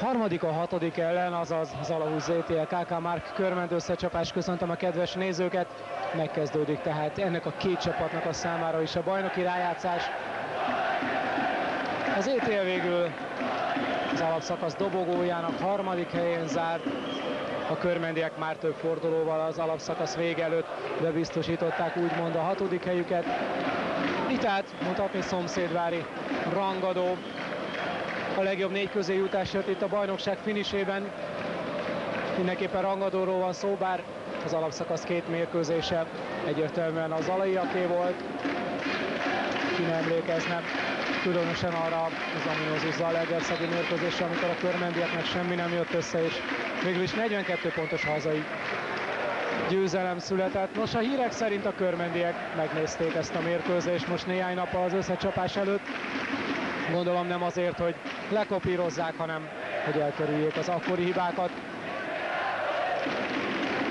harmadik a hatodik ellen, azaz Zalahúz ZTL KK Mark körment összecsapás. Köszöntöm a kedves nézőket. Megkezdődik tehát ennek a két csapatnak a számára is a bajnoki rájátszás. Az ETL végül az alapszakasz dobogójának harmadik helyén zárt. A körmendiek már több fordulóval az alapszakasz vége előtt bebiztosították úgymond a hatodik helyüket. Itt tehát mutatni szomszédvári rangadó. A legjobb négy közé jutás jött itt a bajnokság finisében. Mindenképpen rangadóról van szó, bár az alapszakasz két mérkőzése egyértelműen az alaiaké volt. Ki nem emlékezne különösen arra az ominózus Zalaegerszegi mérkőzésre, amikor a körmendieknek semmi nem jött össze, és végül is 42 pontos hazai győzelem született. Nos, a hírek szerint a körmendiek megnézték ezt a mérkőzést most néhány nappal az összecsapás előtt. Gondolom nem azért, hogy lekopírozzák, hanem hogy elkerüljék az akkori hibákat.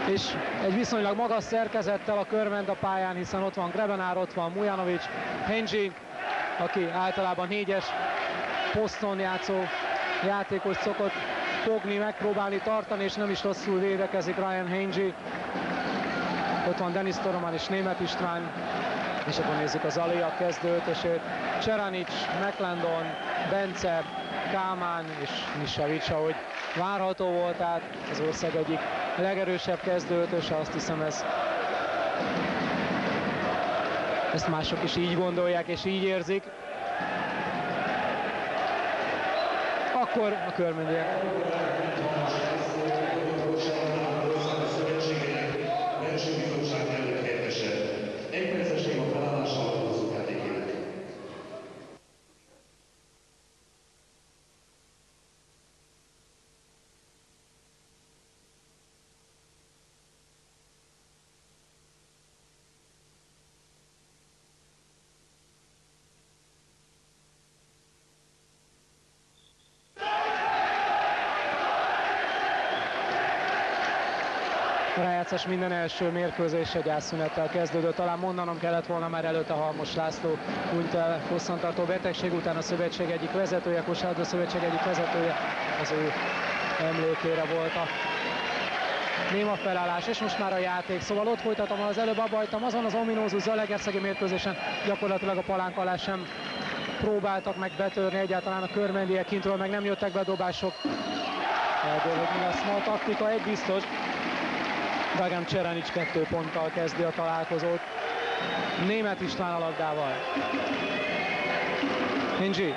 És egy viszonylag magas szerkezettel a körment a pályán, hiszen ott van Grebenár, ott van Mujanovic, Henji, aki általában négyes poszton játszó játékos szokott fogni, megpróbálni tartani, és nem is rosszul védekezik Ryan Hangy. Ott van Denis Toroman és Német István, és akkor nézzük az Alia kezdőötösét. Cseranic, McLendon, Bence, Kámán és Nisavic, ahogy várható volt, tehát az ország egyik legerősebb kezdőötöse, azt hiszem ez ezt mások is így gondolják és így érzik. Akkor a körmendőek rájátszás minden első mérkőzés egy kezdődött. Talán mondanom kellett volna már előtte Halmos László hunyt el hosszantartó betegség után a szövetség egyik vezetője, Kosárlabda szövetség egyik vezetője, az ő emlékére volt a néma felállás, és most már a játék. Szóval ott folytatom, az előbb abba hagytam, azon az ominózus Zalegerszegi mérkőzésen gyakorlatilag a palánk alá sem próbáltak meg betörni egyáltalán a körmendiek kintről, meg nem jöttek be dobások. Ebből, hogy mi lesz ma a taktika, egy biztos, Dragan Cseranics kettő ponttal kezdi a találkozót. Német István a labdával. Hingy.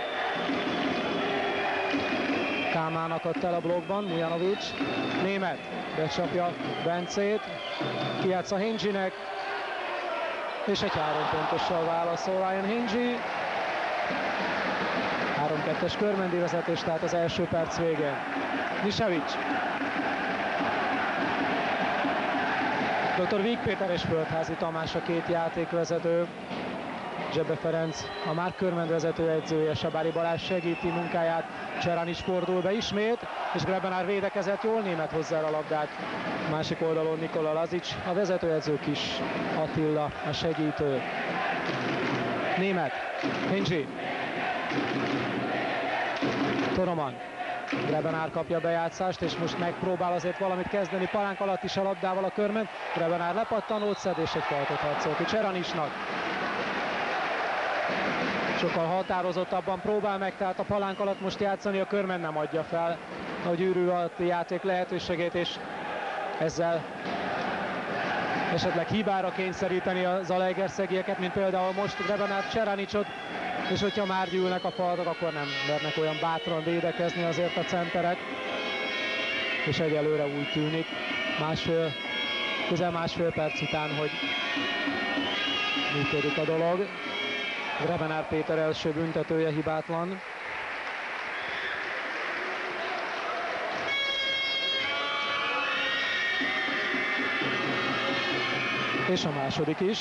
Kámán akadt el a blokkban, Mujanovic. Német becsapja Bencét. Kiátsz a Hingynek. És egy három pontossal válaszol Ryan Hingy. 3-2-es körmendi vezetés, tehát az első perc végén. Nisevic Dr. Víg Péter és Földházi Tamás a két játékvezető. Zsebe Ferenc, a már körment vezetőedzője, Sabári Balázs segíti munkáját, Cserán is fordul be ismét, és Grebenár védekezett jól, német hozzá a labdát. Másik oldalon Nikola Lazic, a vezetőedző kis Attila, a segítő. Német, Hingy, Toroman, Grebenár kapja bejátszást, és most megpróbál azért valamit kezdeni. Palánk alatt is a labdával a körment. Grebenár lepattanót szed, és egy faltot hadszol ki Cseranisnak. Sokkal határozottabban próbál meg, tehát a palánk alatt most játszani, a körmen nem adja fel a gyűrű a játék lehetőségét, és ezzel esetleg hibára kényszeríteni a Zalaegerszegieket, mint például most Grebenár Cseranicsot és hogyha már gyűlnek a falak, akkor nem mernek olyan bátran védekezni azért a centerek, és egyelőre úgy tűnik másfél, közel másfél perc után, hogy működik a dolog. Grebenár Péter első büntetője hibátlan. És a második is.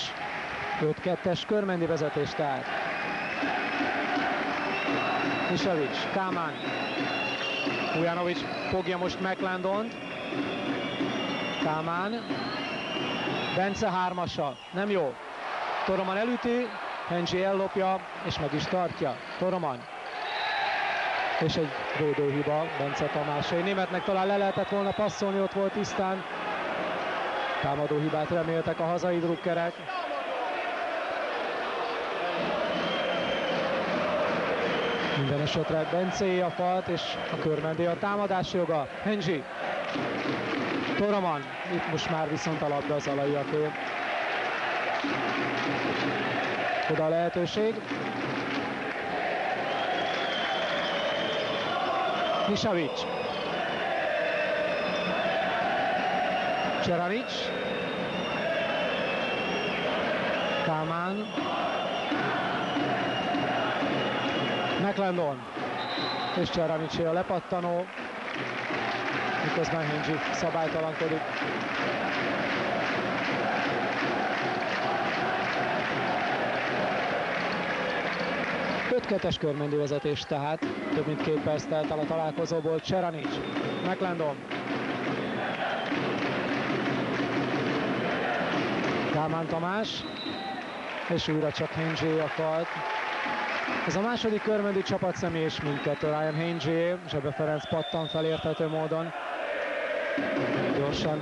5-2-es körmendi vezetés tehát. Misevic, Kámán. Ujanovic fogja most McLandont. Kámán. Bence hármasa. Nem jó. Toroman elüti, Henji ellopja, és meg is tartja. Toroman. és egy védőhiba Bence Tamásé. Németnek talán le lehetett volna passzolni, ott volt tisztán. Támadó hibát reméltek a hazai drukkerek. Minden esetre Bencé a falt, és a körmendé a támadás joga. Henzi. Toraman. Itt most már viszont a labda az alaiaké. Oda a lehetőség. Misavic. Cseranic. Kálmán. McLendon. És Cseranicsé a lepattanó. Miközben Hingy szabálytalankodik. 5-2-es körmendő vezetés tehát, több mint két perc telt el a találkozóból, Cseranics, McLendon. Kálmán Tamás, és újra csak Hengé a falt. Ez a második körmendű csapat személyes mindkettő, Ryan Hengé, Zsebe Ferenc pattan felérthető módon. Gyorsan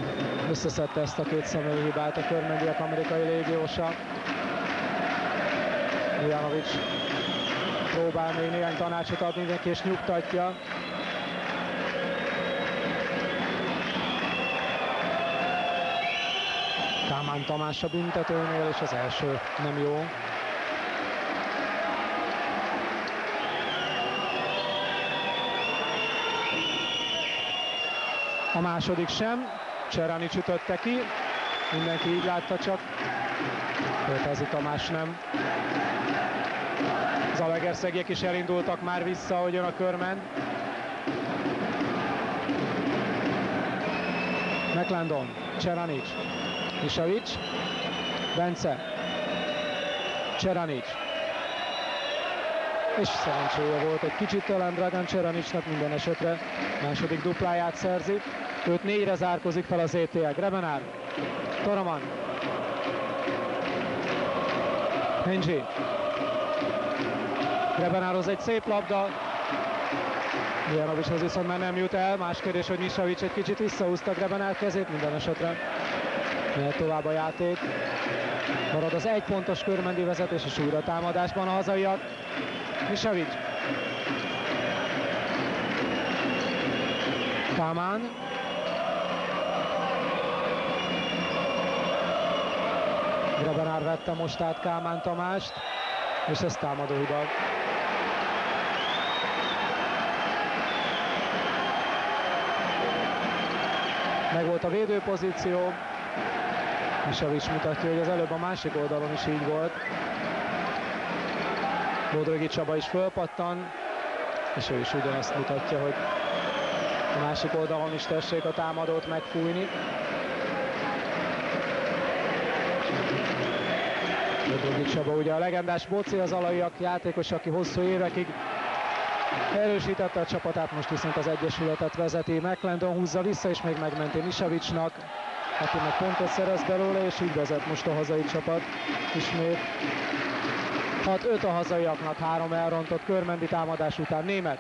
összeszedte ezt a két személyi hibát a körmendőek amerikai légiósa. Janovics próbál még néhány tanácsot adni neki, és nyugtatja. Kámán Tamás a büntetőnél, és az első nem jó. A második sem, Cserani csütötte ki, mindenki így látta csak, Kötezi Tamás nem. Zalaegerszegiek is elindultak már vissza, hogy jön a körmen. McLandon, Cseranic, Isavic, Bence, Cseranic. És szerencséje volt egy kicsit talán Dragan Cseranicsnak minden esetre. Második dupláját szerzi. Őt négyre zárkozik fel az ETL. Grebenár, Toraman, Henji, Grebenároz egy szép labda. Janovicshoz viszont már nem jut el. Más kérdés, hogy Nisavics egy kicsit visszahúzta Grebenár kezét minden esetre. Mehet tovább a játék. Marad az egy pontos körmendi vezetés és újra támadásban a hazaiak. Nisavics. Kámán. Grebenár vette most át Kámán Tamást, és ez támadó hiba. meg volt a védőpozíció. Misavics mutatja, hogy az előbb a másik oldalon is így volt. Bodrogi Csaba is fölpattan, és ő is ugyanazt mutatja, hogy a másik oldalon is tessék a támadót megfújni. Bodrogi Csaba ugye a legendás Boci az alaiak játékos, aki hosszú évekig Erősítette a csapatát, most viszont az Egyesületet vezeti. McLendon húzza vissza, és még megmenti Misavicsnak, aki meg pontot szerez belőle, és így vezet most a hazai csapat ismét. 6-5 a hazaiaknak, három elrontott körmendi támadás után német.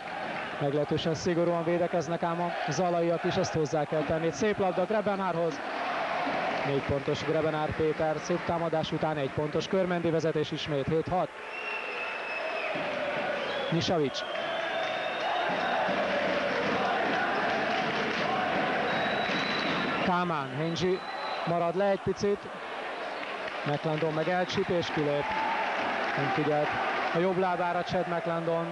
Meglehetősen szigorúan védekeznek ám a zalaiak is, ezt hozzá kell tenni. Szép labda Grebenárhoz. Négy pontos Grebenár Péter, szép támadás után egy pontos körmendi vezetés ismét, 7-6. Nisavics Kámán, Henzi marad le egy picit, McLandon meg elcsip és kilép. Nem figyelt. A jobb lábára Chad McLandon.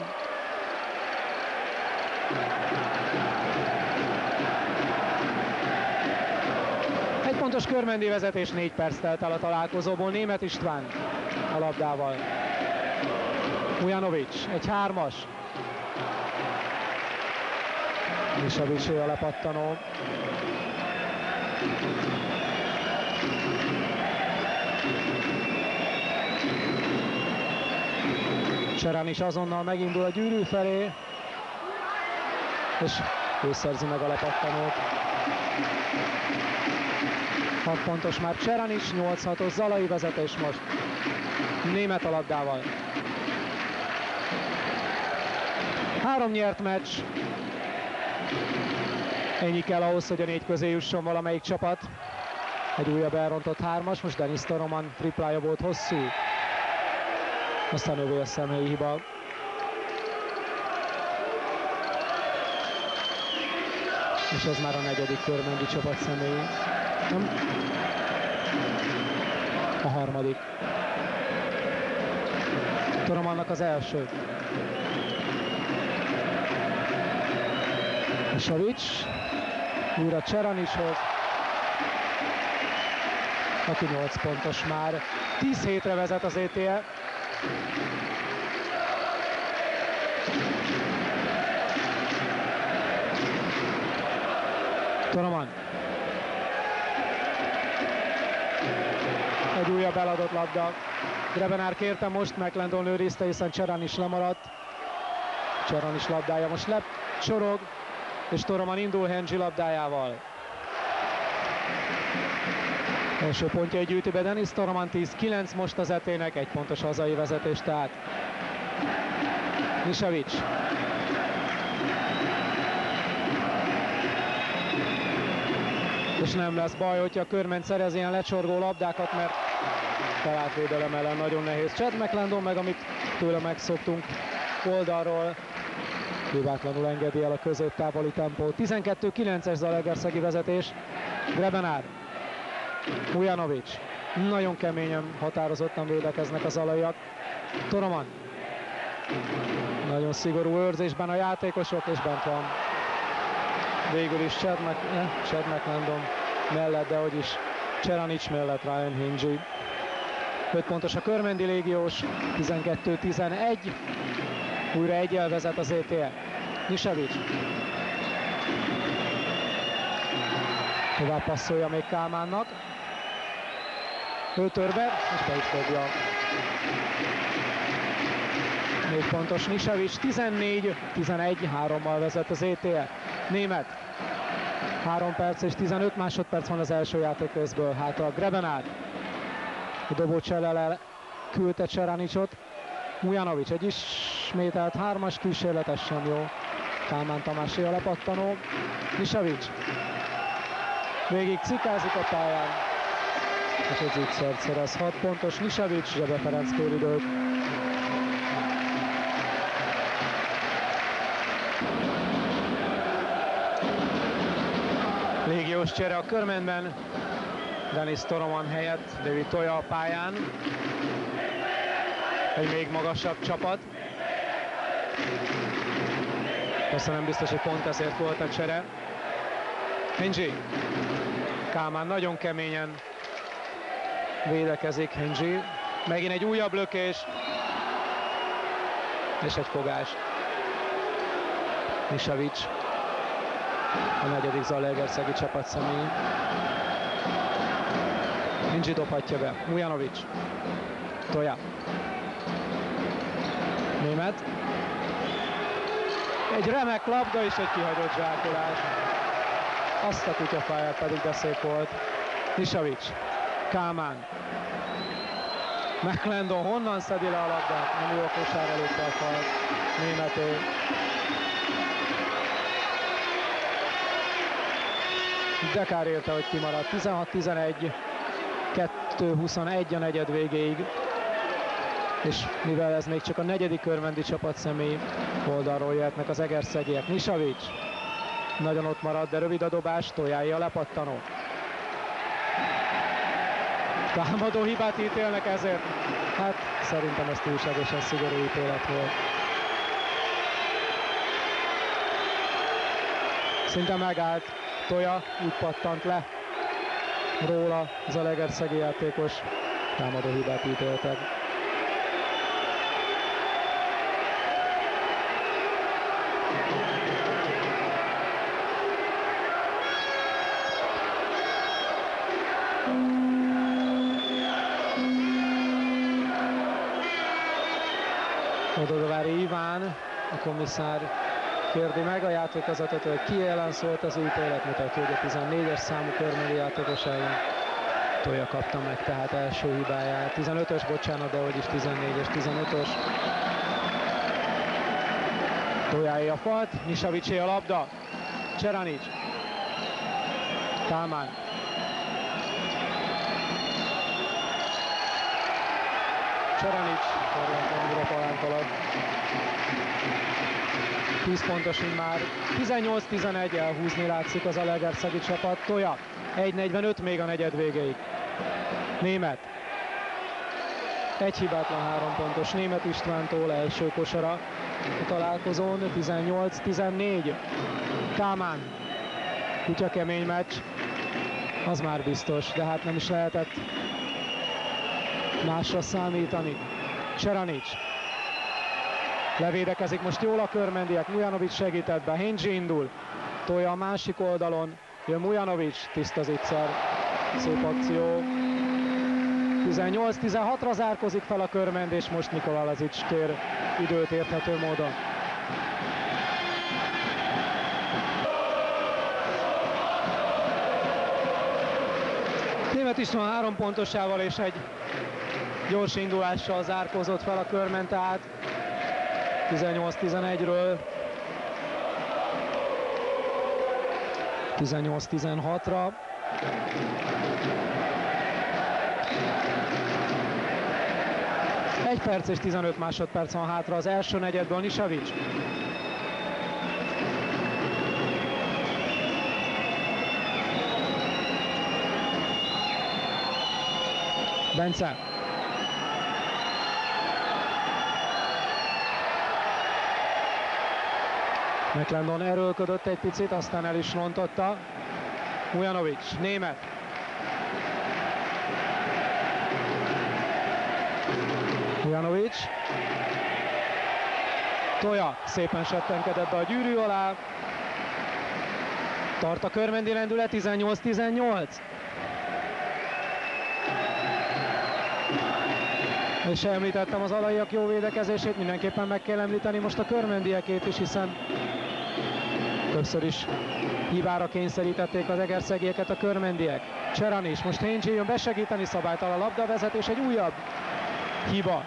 Egy pontos körmendi vezetés, négy perc telt el a találkozóból. Német István a labdával. Ujanovics, egy hármas. Misavicsé a lepattanó. Cserán is azonnal megindul a gyűrű felé, és ő szerzi meg a lepattanót. 6 pontos már Cserán is, 8-6-os Zalai vezetés most. Német a labdával. Három nyert meccs. Ennyi kell ahhoz, hogy a négy közé jusson valamelyik csapat. Egy újabb elrontott hármas, most Denis Toroman triplája volt hosszú. Aztán a személyi hiba. És ez már a negyedik körmendi csapat személyi. Nem? A harmadik. Toromannak az első. Savics, újra Cseranicshoz, aki 8 pontos már. 10 hétre vezet az ETE. Toroman. Egy újabb eladott labda. Grebenár kérte most, McLendon őrizte, hiszen Cseran is lemaradt. Cseran is labdája most lepcsorog, és Toroman indul Hengi labdájával. Első pontja egy gyűjti be Denis Toroman 10-9 most az etének, egy pontos hazai vezetés tehát. Nisevics. És nem lesz baj, hogyha körment szerez ilyen lecsorgó labdákat, mert talált védelem ellen nagyon nehéz. Chad McLendon meg, amit tőle megszoktunk oldalról, hibátlanul engedi el a középtávoli tempó. 12-9-es Zalegerszegi vezetés. Grebenár. Ujanovics. Nagyon keményen, határozottan védekeznek az alaiak. Toroman. Nagyon szigorú őrzésben a játékosok, és bent van. Végül is Chad, Mac, eh, Chad McLendon mellett, de hogy is Cseranics mellett Ryan Hingy. 5 pontos a Körmendi légiós, 12-11. Újra egy vezet az ETE. Nisevics. Tovább passzolja még Kálmánnak. Ő törbe, és be is dobja. Még pontos Nisevics, 14-11, 3-mal vezet az ETE. Német. 3 perc és 15 másodperc van az első játék részből. Hátra Grebenár. A dobó Cselele küldte Cseranicsot. Mujanovic egy ismételt hármas kísérletes sem jó. Kálmán Tamási a lepattanó. Nisevics. Végig cikázik a pályán. És egy zicszert szerez 6 pontos. Nisevics, Zsebe Ferenc kéridőt. Légiós csere a körmenben. Denis Toroman helyett David Toja a pályán. Egy még magasabb csapat. Persze nem biztos, hogy pont ezért volt a csere. Hengy. Kálmán nagyon keményen védekezik Hengy. Megint egy újabb lökés. És egy fogás. Misavics. A negyedik Zalaegerszegi csapat személy. Hengy dobhatja be. Mujanovic. Toja. Német. Egy remek labda és egy kihagyott zsákolás. Azt a kutyafáját pedig de szép volt. Nisavics. Kálmán. McLendon honnan szedi le a labdát? Nem jó a kosár előtt a fal. Németé. De kár érte, hogy kimaradt. 16-11. 2-21 a negyed végéig és mivel ez még csak a negyedik körmendi csapat személy oldalról jöhetnek az egerszegiek. Nisavics nagyon ott marad, de rövid a dobás, Tojái a lepattanó. Támadó hibát ítélnek ezért. Hát szerintem ez túlságosan szigorú ítélet volt. Szinte megállt, Toja úgy pattant le róla az a legerszegi játékos. Támadó hibát ítéltek. Ododovári Iván, a komisszár kérdi meg a játékvezetőt, hogy ki ellen szólt az ítélet, mutatja, hogy a 14-es számú körmeli játékos ellen. Tolja kapta meg tehát első hibáját. 15-ös, bocsánat, de hogy is 14-es, 15-ös. Tojái a falt, Nisavicsé a labda. Cseranics. Kálmán. Cseranics, korlátlan ugrott palánk alatt. 10 pontos már. 18-11 elhúzni látszik az Alegerszegi csapat. Toja. 1.45 még a negyed végéig. Német. Egy hibátlan három pontos Német Istvántól első kosara a találkozón. 18-14. Kámán. Kutya kemény meccs. Az már biztos, de hát nem is lehetett másra számítani. Cseranics. Levédekezik most jól a körmendiek, Mujanovic segített be, Hingy indul, tolja a másik oldalon, jön Mujanovic, tiszta zicser, szép akció. 18-16-ra zárkozik fel a körmend, és most Nikola Lazic kér időt érthető módon. Német István három pontosával és egy gyors indulással zárkozott fel a körment, tehát 18-11-ről 18-16-ra. Egy perc és 15 másodperc van hátra az első negyedből Nisavics. Bence. McLendon erőlködött egy picit, aztán el is rontotta. Mujanovic, német. Mujanovic. Toja szépen settenkedett be a gyűrű alá. Tart a körmendi lendület, 18-18. És említettem az alaiak jó védekezését, mindenképpen meg kell említeni most a körmendiekét is, hiszen többször is hibára kényszerítették az egerszegieket a körmendiek. Cseran is, most Héncsi jön besegíteni szabálytalan labdavezetés, egy újabb hiba.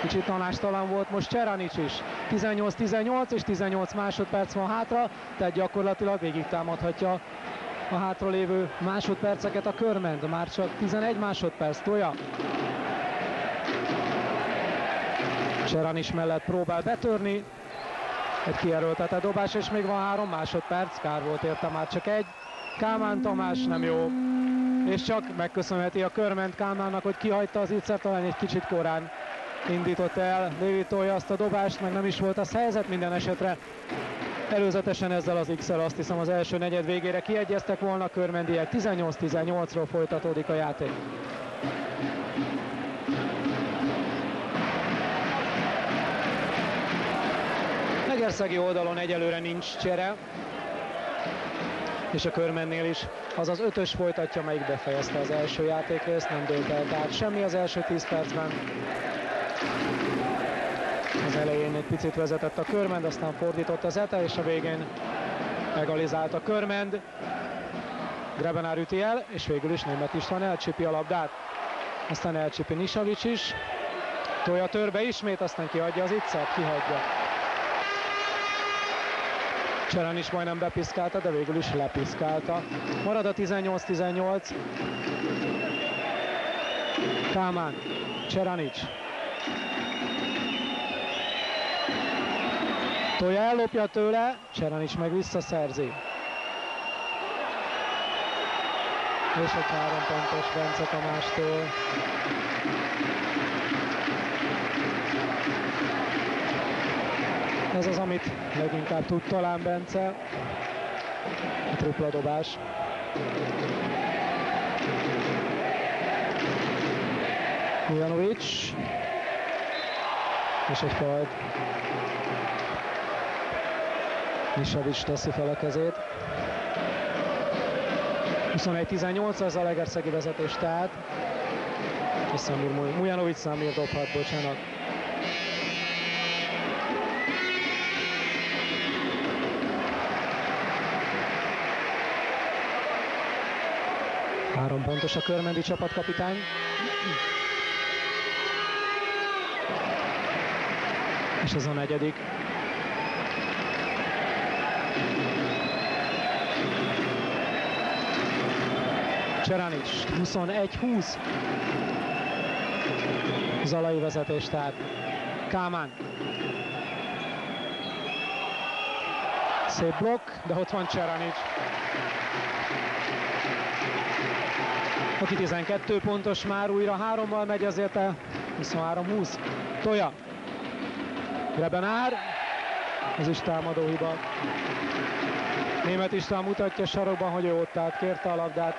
Kicsit tanástalan volt most Cseranics is. 18-18 és 18 másodperc van hátra, tehát gyakorlatilag végig támadhatja a hátralévő másodperceket a körment. Már csak 11 másodperc, Toja. Cseranics mellett próbál betörni, egy kierőltetett dobás, és még van három másodperc, kár volt érte már csak egy. Kálmán Tamás nem jó, és csak megköszönheti a körment Kálmánnak, hogy kihagyta az ígyszer, talán egy kicsit korán indított el David Tolja azt a dobást, meg nem is volt az helyzet minden esetre. Előzetesen ezzel az x azt hiszem az első negyed végére kiegyeztek volna körmendiek. 18-18-ról folytatódik a játék. Egerszegi oldalon egyelőre nincs csere, és a körmennél is az az ötös folytatja, melyik befejezte az első játékrészt, nem dőlt el tehát semmi az első 10 percben. Az elején egy picit vezetett a körmend, aztán fordított az Ete, és a végén egalizált a körmend. Grebenár üti el, és végül is Német István elcsipi a labdát. Aztán elcsipi Nisavics is. Tolja törbe ismét, aztán kiadja az ittszert, kihagyja. Cseren is majdnem bepiszkálta, de végül is lepiszkálta. Marad a 18-18. Kámán, Cseranics. Tolja ellopja tőle, Cseranics meg visszaszerzi. És egy három pontos Bence Tamástól. Ez az, amit leginkább tud talán Bence. A tripla dobás. Ujanovic. És egy fajt. Nisavic teszi fel a kezét. 21-18 az a Legerszegi vezetés tehát. És Samir Mujanovic Samir dobhat, bocsánat. Három pontos a körmendi csapatkapitány. És ez a negyedik. Cseranics 21-20. Zalai vezetés, tehát Kámán. Szép blokk, de ott van Cseranics. Aki 12 pontos már újra hárommal megy, azért a 23-20. Tolja. Grebenár. Ez is támadó hiba. Német István mutatja sarokban, hogy ő ott állt, kérte a labdát.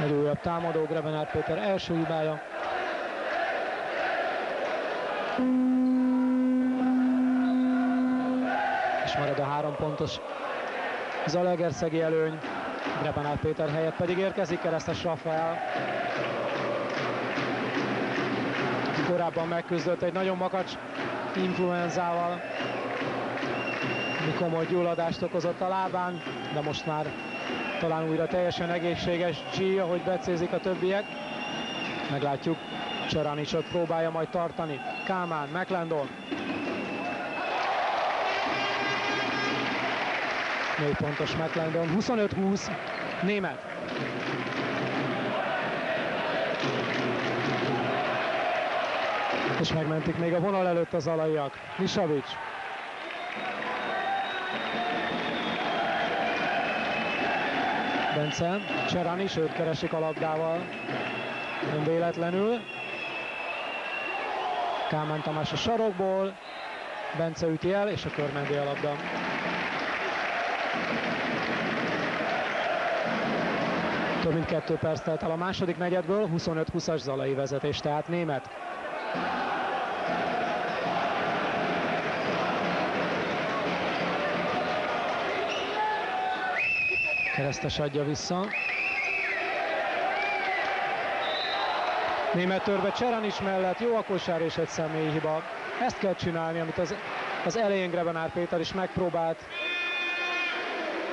Egy újabb támadó, Grebenár Péter első hibája. És marad a három pontos Zalegerszegi előny. Grebenár Péter helyett pedig érkezik keresztes Rafael. Korábban megküzdött egy nagyon makacs influenzával, ami komoly gyulladást okozott a lábán, de most már talán újra teljesen egészséges G, ahogy becézik a többiek. Meglátjuk, Cseranicsot próbálja majd tartani. Kámán, McLendon. Négy pontos McLendon, 25-20, német. És megmentik még a vonal előtt az alaiak. Misavics. Bence, Cserani, sőt keresik a labdával. Nem véletlenül. Kálmán Tamás a sarokból. Bence üti el, és a körmendi a labda. Több mint kettő perc telt el a második negyedből, 25-20-as Zalai vezetés, tehát német. Keresztes adja vissza. Német törve Cseran is mellett, jó a kosár és egy személyi hiba. Ezt kell csinálni, amit az, az elején Grebenár Péter is megpróbált.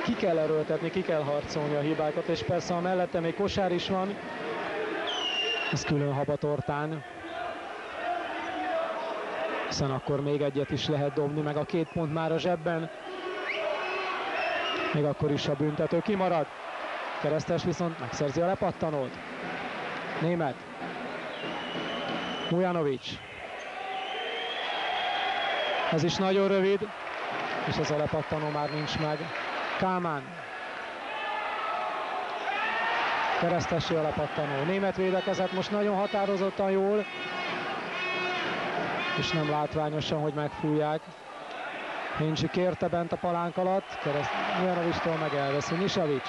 Ki kell erőltetni, ki kell harcolni a hibákat, és persze a mellette még kosár is van. Ez külön habatortán. Hiszen akkor még egyet is lehet dobni, meg a két pont már a zsebben még akkor is a büntető kimarad. Keresztes viszont megszerzi a lepattanót. Német. Mujanovic. Ez is nagyon rövid, és ez a lepattanó már nincs meg. Kámán. Keresztesi a lepattanó. Német védekezett most nagyon határozottan jól, és nem látványosan, hogy megfújják. Hincsi kérte bent a palánk alatt, kereszt Mijanovistól meg elveszi Nisavics.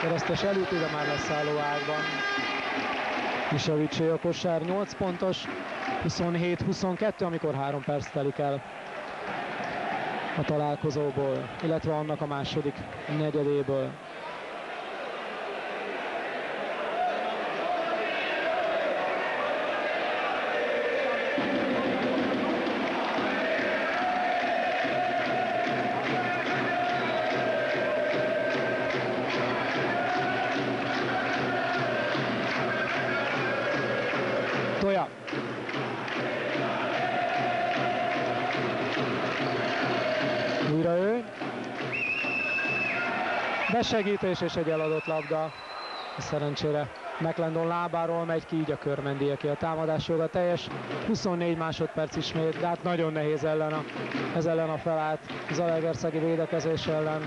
Keresztes elüti, de már leszálló ágban. Nisavicsé a kosár 8 pontos, 27-22, amikor 3 perc telik el a találkozóból, illetve annak a második negyedéből. Besegítés és egy eladott labda. Szerencsére McLendon lábáról megy ki, így a körmendi, aki a támadás joga teljes. 24 másodperc ismét, de hát nagyon nehéz ellen a, ez ellen a felállt Zalegerszegi védekezés ellen.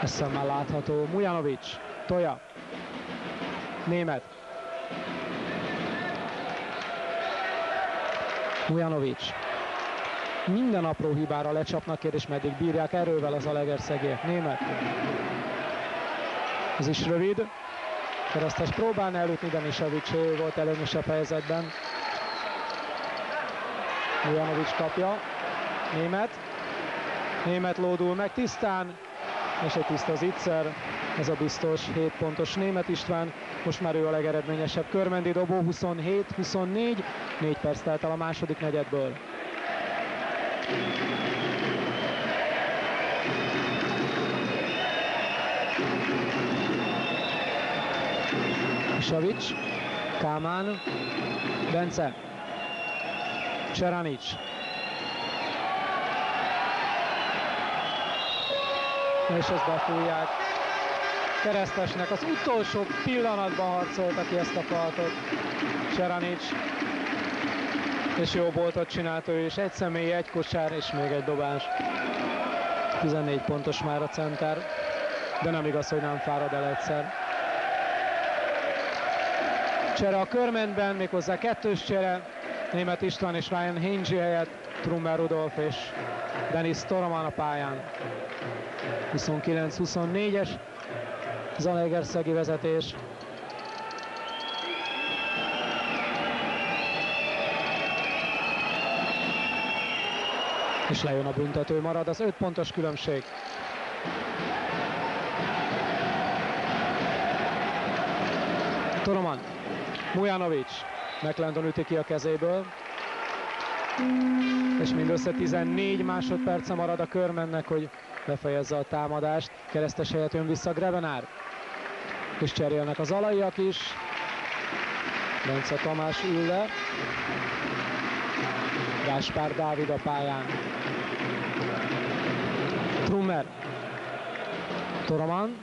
Ez szemmel látható. Mujanovic, Toja, Német. Mujanovic. Minden apró hibára lecsapnak, kérdés meddig bírják erővel az Alegerszegiek. Német. Ez is rövid. Keresztes próbálna elütni, de Misevic volt előnyösebb helyzetben. Mujanovic kapja. Német. Német lódul meg tisztán. És egy tiszta zicser. Ez a biztos 7 pontos Német István. Most már ő a legeredményesebb körmendi dobó. 27-24. 4 perc telt el a második negyedből. Savics, Kámán, Bence, Cseranics. És ezt befújják. Keresztesnek az utolsó pillanatban harcolta ki ezt a faltot. Cseranics és jó boltot csinált ő is. Egy személy, egy kosár és még egy dobás. 14 pontos már a center, de nem igaz, hogy nem fárad el egyszer. Csere a körmentben, méghozzá kettős csere. Német István és Ryan Hingy helyett Trummer Rudolf és Denis Toroman a pályán. 29-24-es Zalaegerszegi vezetés. És lejön a büntető, marad az 5 pontos különbség. Toroman, Mujanovic, McLendon üti ki a kezéből. És mindössze 14 másodperce marad a körmennek, hogy befejezze a támadást. Keresztes helyett jön vissza Grebenár. És cserélnek az alaiak is. Bence Tamás ül le. Gáspár Dávid a pályán. Trummer. Toroman.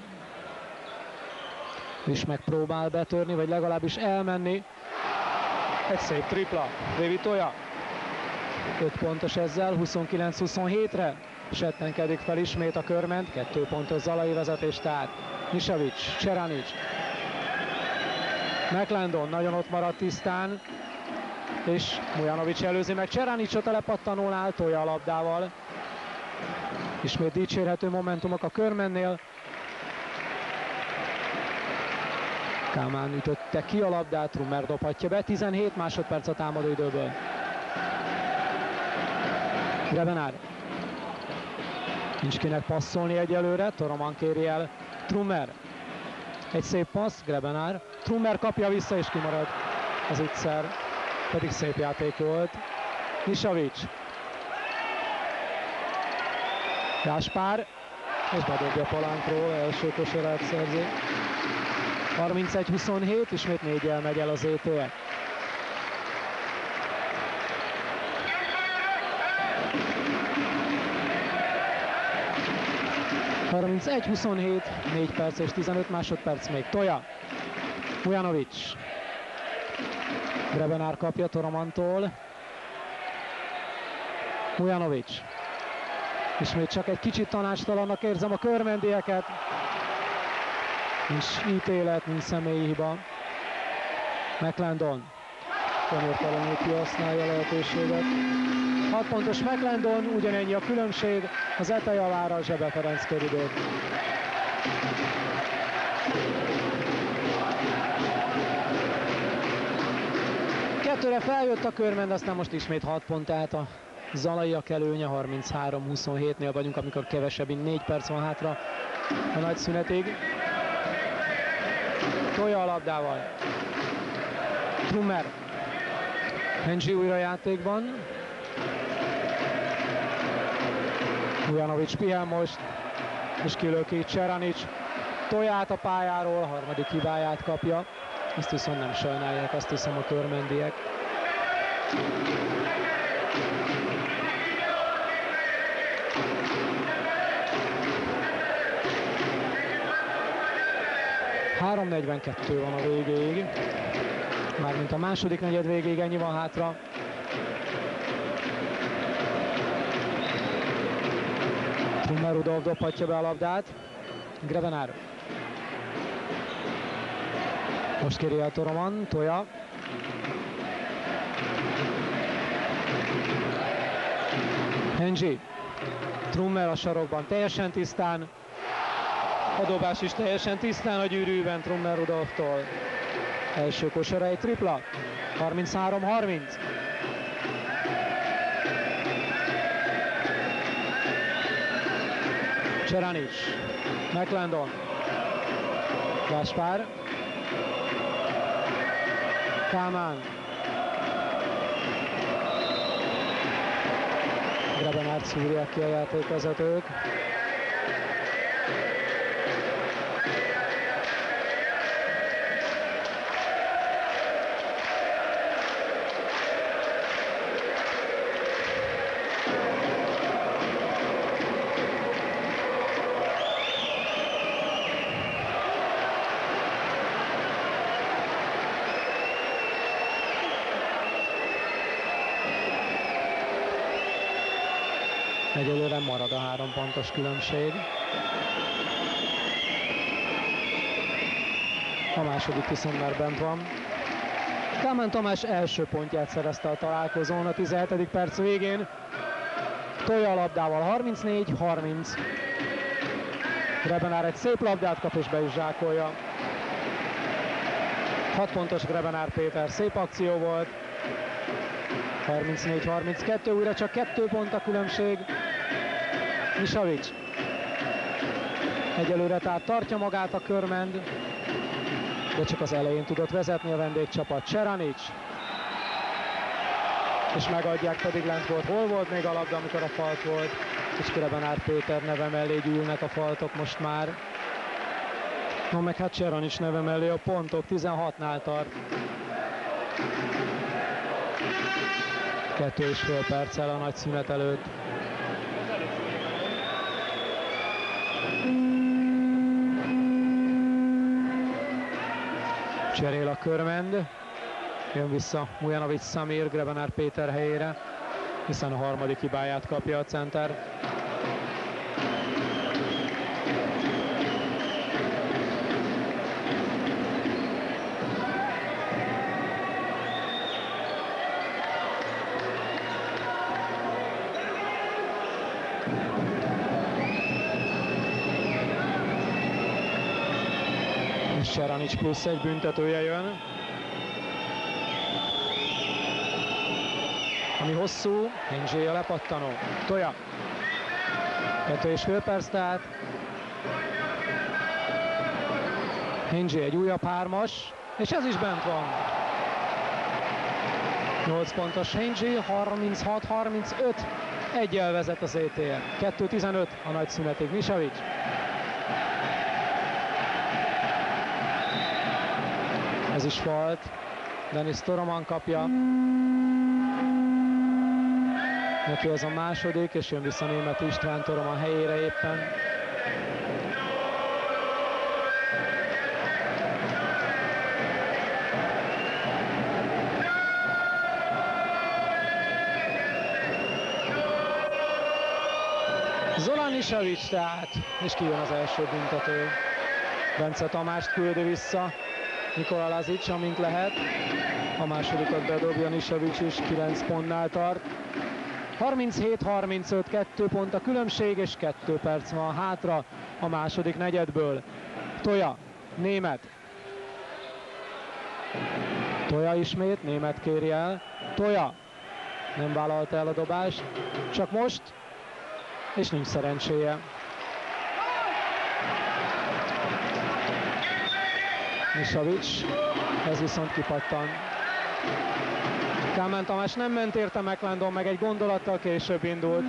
És megpróbál betörni, vagy legalábbis elmenni. Egy szép tripla. David Toja. 5 pontos ezzel, 29-27-re. Settenkedik fel ismét a körment, 2 pontos Zalai vezetés tehát. Nisavics, Cseranics. McLendon nagyon ott maradt tisztán, és Mujanovic előzi meg Cseranicsot a lepattanónál, tolja a labdával. Ismét dicsérhető momentumok a körmennél. Kámán ütötte ki a labdát, Rummer dobhatja be, 17 másodperc a támadó időből. Grebenár. Nincs kinek passzolni egyelőre, Toroman kéri el Trummer. Egy szép passz, Grebenár. Trummer kapja vissza és kimarad az ügyszer, pedig szép játék volt. Nisavics. Gáspár, és bedobja Palánkról, első kosarát szerzi. 31-27, ismét négyel megy el az ETE. 31-27, 4 perc és 15 másodperc még. Toja. Mujanovic. Grebenár kapja Toromantól. Mujanovic. Ismét csak egy kicsit tanástalannak érzem a körmendieket. Nincs ítélet, nincs személyi hiba. McLendon. Könyörtelenül kihasználja a lehetőséget. 6 pontos McLendon, ugyanennyi a különbség, az Ete javára a Zsebe Ferenc körülbelül. Kettőre feljött a körmend, aztán most ismét 6 pont, tehát a Zalaiak előnye 33-27-nél vagyunk, amikor kevesebb, mint 4 perc van hátra a nagy szünetig. Tolja a labdával. Trummer. Henry újra játékban. Ujanovics pihen most, és kilöki Cseranics. Toját a pályáról, harmadik hibáját kapja. Ezt viszont nem sajnálják, azt hiszem a körmendiek. Három van a végéig. Mármint a második negyed végéig ennyi van hátra. Trummer Rudolf dobhatja be a labdát. Grevenár. Most kéri el Toroman, Toja. Henji. Trummer a sarokban teljesen tisztán. A dobás is teljesen tisztán a gyűrűben Trummer Rudolftól. Első kosara egy tripla. 33-30. Cseranic, McLendon, Gaspar, Kámán, Grebenát szúrják ki a játékvezetők. Marad a három pontos különbség. A második viszont már bent van. Kálmán Tamás első pontját szerezte a találkozón a 17. perc végén. Tolja a labdával 34-30. Grebenár egy szép labdát kap és be is zsákolja. 6 pontos Grebenár Péter, szép akció volt. 34-32, újra csak kettő pont a különbség. Misavics. Egyelőre tehát tartja magát a körmend, de csak az elején tudott vezetni a vendégcsapat. Cseranics. És megadják, pedig lent volt. Hol volt még a labda, amikor a falt volt? És Grebenár Péter neve mellé gyűlnek a faltok most már. No meg hát Cseranics neve mellé a pontok, 16-nál tart. Kettő és fél perccel a nagy szünet előtt. Cserél a körmend. Jön vissza Mujanovic Samir Grebenár Péter helyére, hiszen a harmadik hibáját kapja a center. Seranics plusz egy büntetője jön. Ami hosszú, Hinzsé a lepattanó. Toja. Kettő és fél perc tehát. Hinzsé egy újabb hármas, és ez is bent van. 8 pontos Hinzsé, 36-35. Egyel vezet az ETR. 2-15 a nagy szünetig. Misavics. Is volt. Denis Toroman kapja. Neki az a második, és jön vissza német István Toroman helyére éppen. Zolan Isavics tehát, és kijön az első büntető. Bence Tamást küldi vissza, Nikola Lazic, amint lehet. A másodikat bedobja Nisavics is, 9 pontnál tart. 37-35, 2 pont a különbség, és 2 perc van hátra a második negyedből. Toja, német. Toja ismét, német kéri el. Toja, nem vállalta el a dobást, csak most, és nincs szerencséje. Misavics, ez viszont kipattan. Kálmán Tamás nem ment érte McLendon, meg egy gondolattal később indult.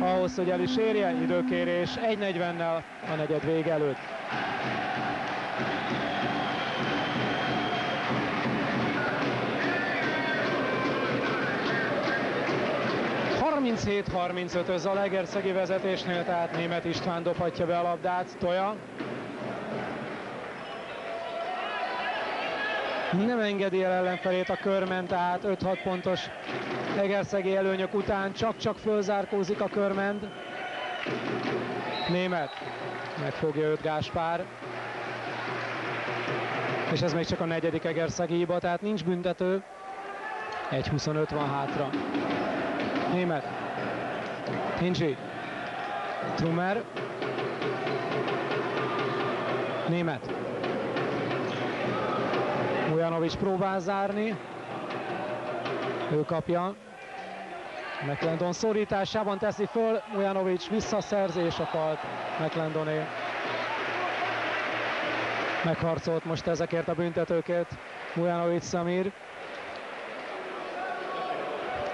Ahhoz, hogy el is érje, időkérés 1.40-nel a negyed vég előtt. ez a Legerszegi vezetésnél, tehát német István dobhatja be a labdát, Toja nem engedi el ellenfelét a körmen, tehát 5-6 pontos Egerszegi előnyök után csak-csak fölzárkózik a körmend. Német megfogja őt Gáspár. És ez még csak a negyedik Egerszegi hiba, tehát nincs büntető. 1-25 van hátra. Német. Hincsi. Trumer. Német. Ujanovics próbál zárni. Ő kapja. McLendon szorításában teszi föl, Ujanovics visszaszerzés a falt McLendoné. Megharcolt most ezekért a büntetőket Ujanovics Samir.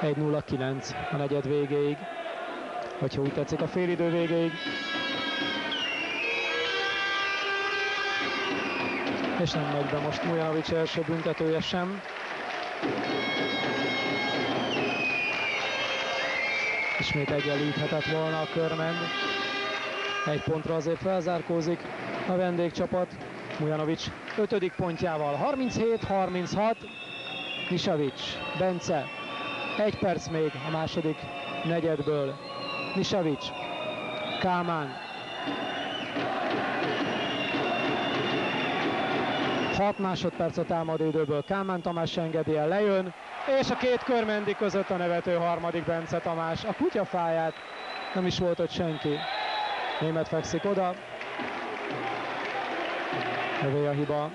1-0-9 a negyed végéig, hogyha úgy tetszik a félidő végéig. És nem megy be most Mujanovics első büntetője sem. Ismét egyenlíthetett volna a körmend. Egy pontra azért felzárkózik a vendégcsapat. Mujanovics ötödik pontjával. 37-36. Misavics, Bence. Egy perc még a második negyedből. Misavics. Kálmán. 6 másodperc a támadóidőből Kálmán Tamás engedi el, lejön, és a két körmendi között a nevető harmadik Bence Tamás. A kutyafáját nem is volt ott senki. Német fekszik oda. Övé a hiba.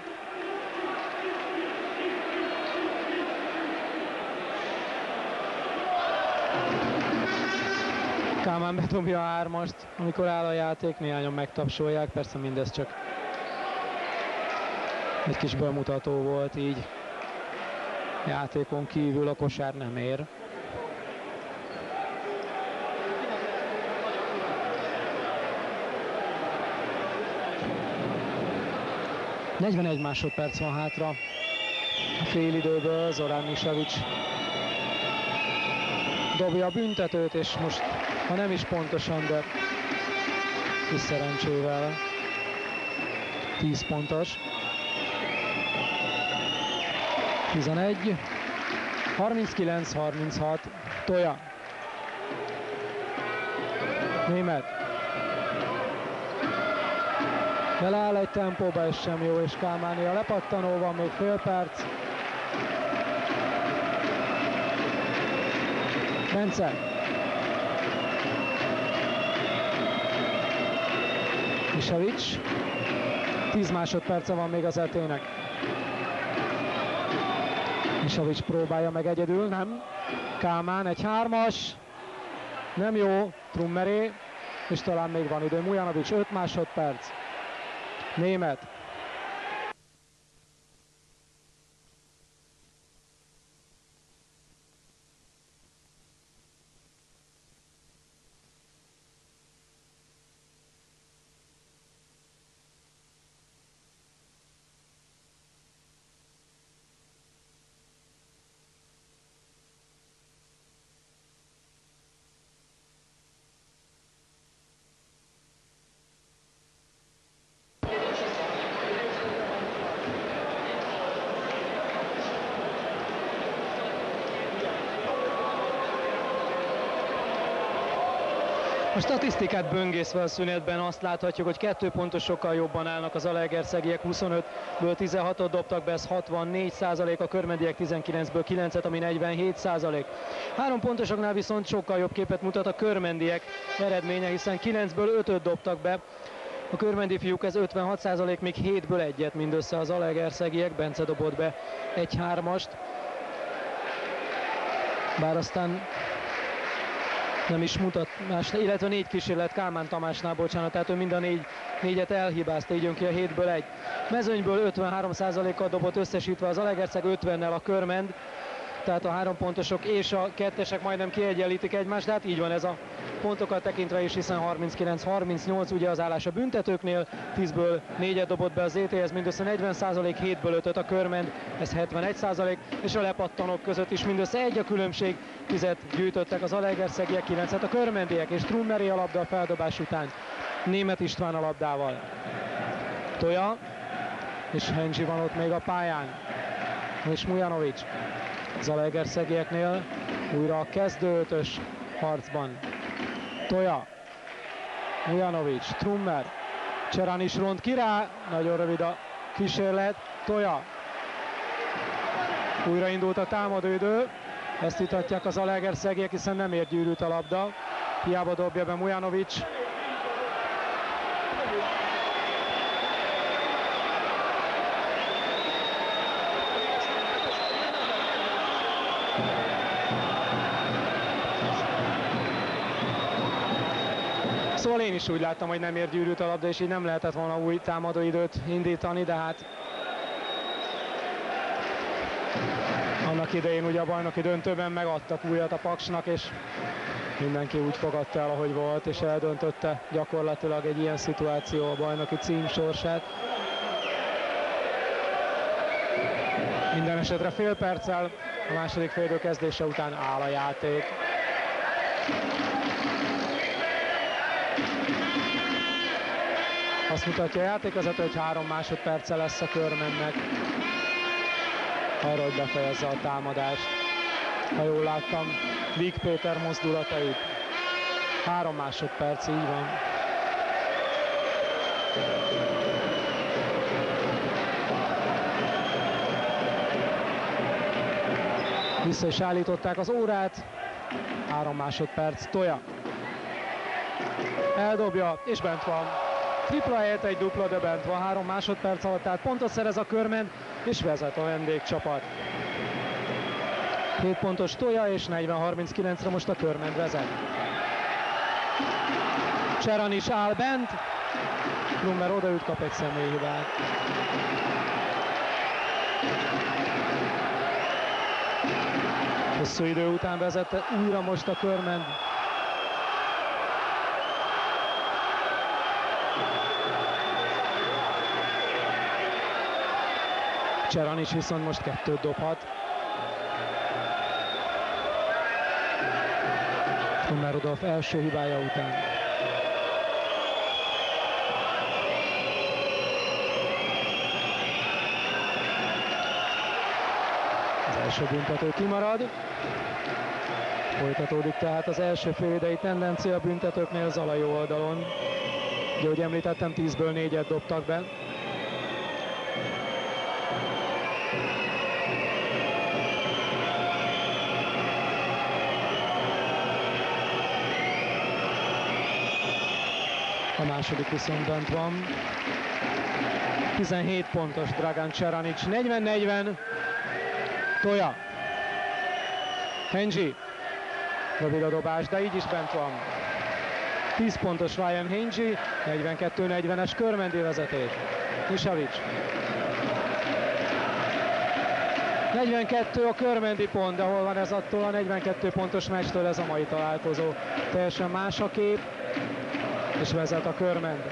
Kálmán bedobja a hármast, amikor áll a játék, néhányan megtapsolják, persze mindez csak egy kis bemutató volt így. Játékon kívül a kosár nem ér. Negyvenegy másodperc van hátra a fél időből, Zorán Misavics dobja a büntetőt, és most, ha nem is pontosan, de kis szerencsével 10 pontos. 11, 39-36, Toja. Német. Beleáll egy tempóba, és sem jó, és Kálmáni a lepattanó van, még fél perc. Bence. Misevics. 10 másodperce van még az etének. Misavics próbálja meg egyedül, nem. Kálmán egy hármas, nem jó, Trummeré, és talán még van idő. Mujanovics 5 másodperc. Német A statisztikát böngészve a szünetben azt láthatjuk, hogy kettő pontosokkal jobban állnak az Alegerszegiek, 25-ből 16-ot dobtak be, ez 64 százalék, a körmendiek 19-ből 9-et, ami 47 százalék. Három pontosoknál viszont sokkal jobb képet mutat a körmendiek eredménye, hiszen 9-ből 5-öt dobtak be, a körmendi fiúk ez 56 százalék, még 7-ből egyet mindössze az Alegerszegiek, Bence dobott be egy hármast, bár aztán nem is mutat más, illetve négy kísérlet Kálmán Tamásnál, bocsánat, tehát ő mind a négy, négyet elhibázta, így jön ki a hétből egy. Mezőnyből 53%-kal dobott összesítve az Alegerszeg, 50-nel a Körmend, tehát a három pontosok és a kettesek majdnem kiegyenlítik egymást, de hát így van ez a pontokat tekintve is, hiszen 39-38 ugye az állás a büntetőknél, 10-ből 4-et dobott be az ETS, mindössze 40 százalék, 7-ből 5 a körment, ez 71 százalék, és a lepattanók között is mindössze egy a különbség, 10 gyűjtöttek az Alegerszegiek, 9 a körmendiek, és Trummeri a labda a feldobás után, Német István a labdával. Toja, és Hensi van ott még a pályán, és Mujanovics. Zalaegerszegieknél újra a kezdőtös harcban. Toja, Ujanovics, Trummer, Cserán is ront ki rá, nagyon rövid a kísérlet, Toja. Újra indult a támadóidő, ezt itatják az Alegerszegiek, hiszen nem ért gyűrűt a labda. Hiába dobja be Mujanovics, Szóval én is úgy láttam, hogy nem ér gyűrűt a labda, és így nem lehetett volna új támadóidőt indítani, de hát annak idején ugye a bajnoki döntőben megadtak újat a Paksnak, és mindenki úgy fogadta el, ahogy volt, és eldöntötte gyakorlatilag egy ilyen szituáció a bajnoki cím sorsát. Minden esetre fél perccel a második félidő kezdése után áll a játék. Azt mutatja a játékvezető, hogy három másodperce lesz a körmennek arra, hogy befejezze a támadást. Ha jól láttam, Vig Péter mozdulatait. Három másodperc, így van. Vissza is állították az órát. Három másodperc, Toja. Eldobja, és bent van. Tripla helyett egy dupla, de bent van három másodperc alatt, tehát pontot szerez a körment, és vezet a vendégcsapat. 7 pontos Toja, és 40-39-re most a körment vezet. Cseran is áll bent, Krummer odaüt, kap egy személyhibát. Hosszú idő után vezette újra most a körment. Cseranics viszont most kettőt dobhat. Krummer Rudolf első hibája után. Az első büntető kimarad. Folytatódik tehát az első félidei tendencia büntetőknél Zalai oldalon. Ugye, ahogy említettem, 10-ből 4-et dobtak be. A második viszont bent van. 17 pontos Dragan Cseranic. 40-40. Toja. Henji. Rövid a dobás, de így is bent van. 10 pontos Ryan Henji. 42-40-es körmendi vezetés. Misavic. 42 a körmendi pont, de hol van ez attól a 42 pontos meccstől ez a mai találkozó. Teljesen más a kép és vezet a körmend.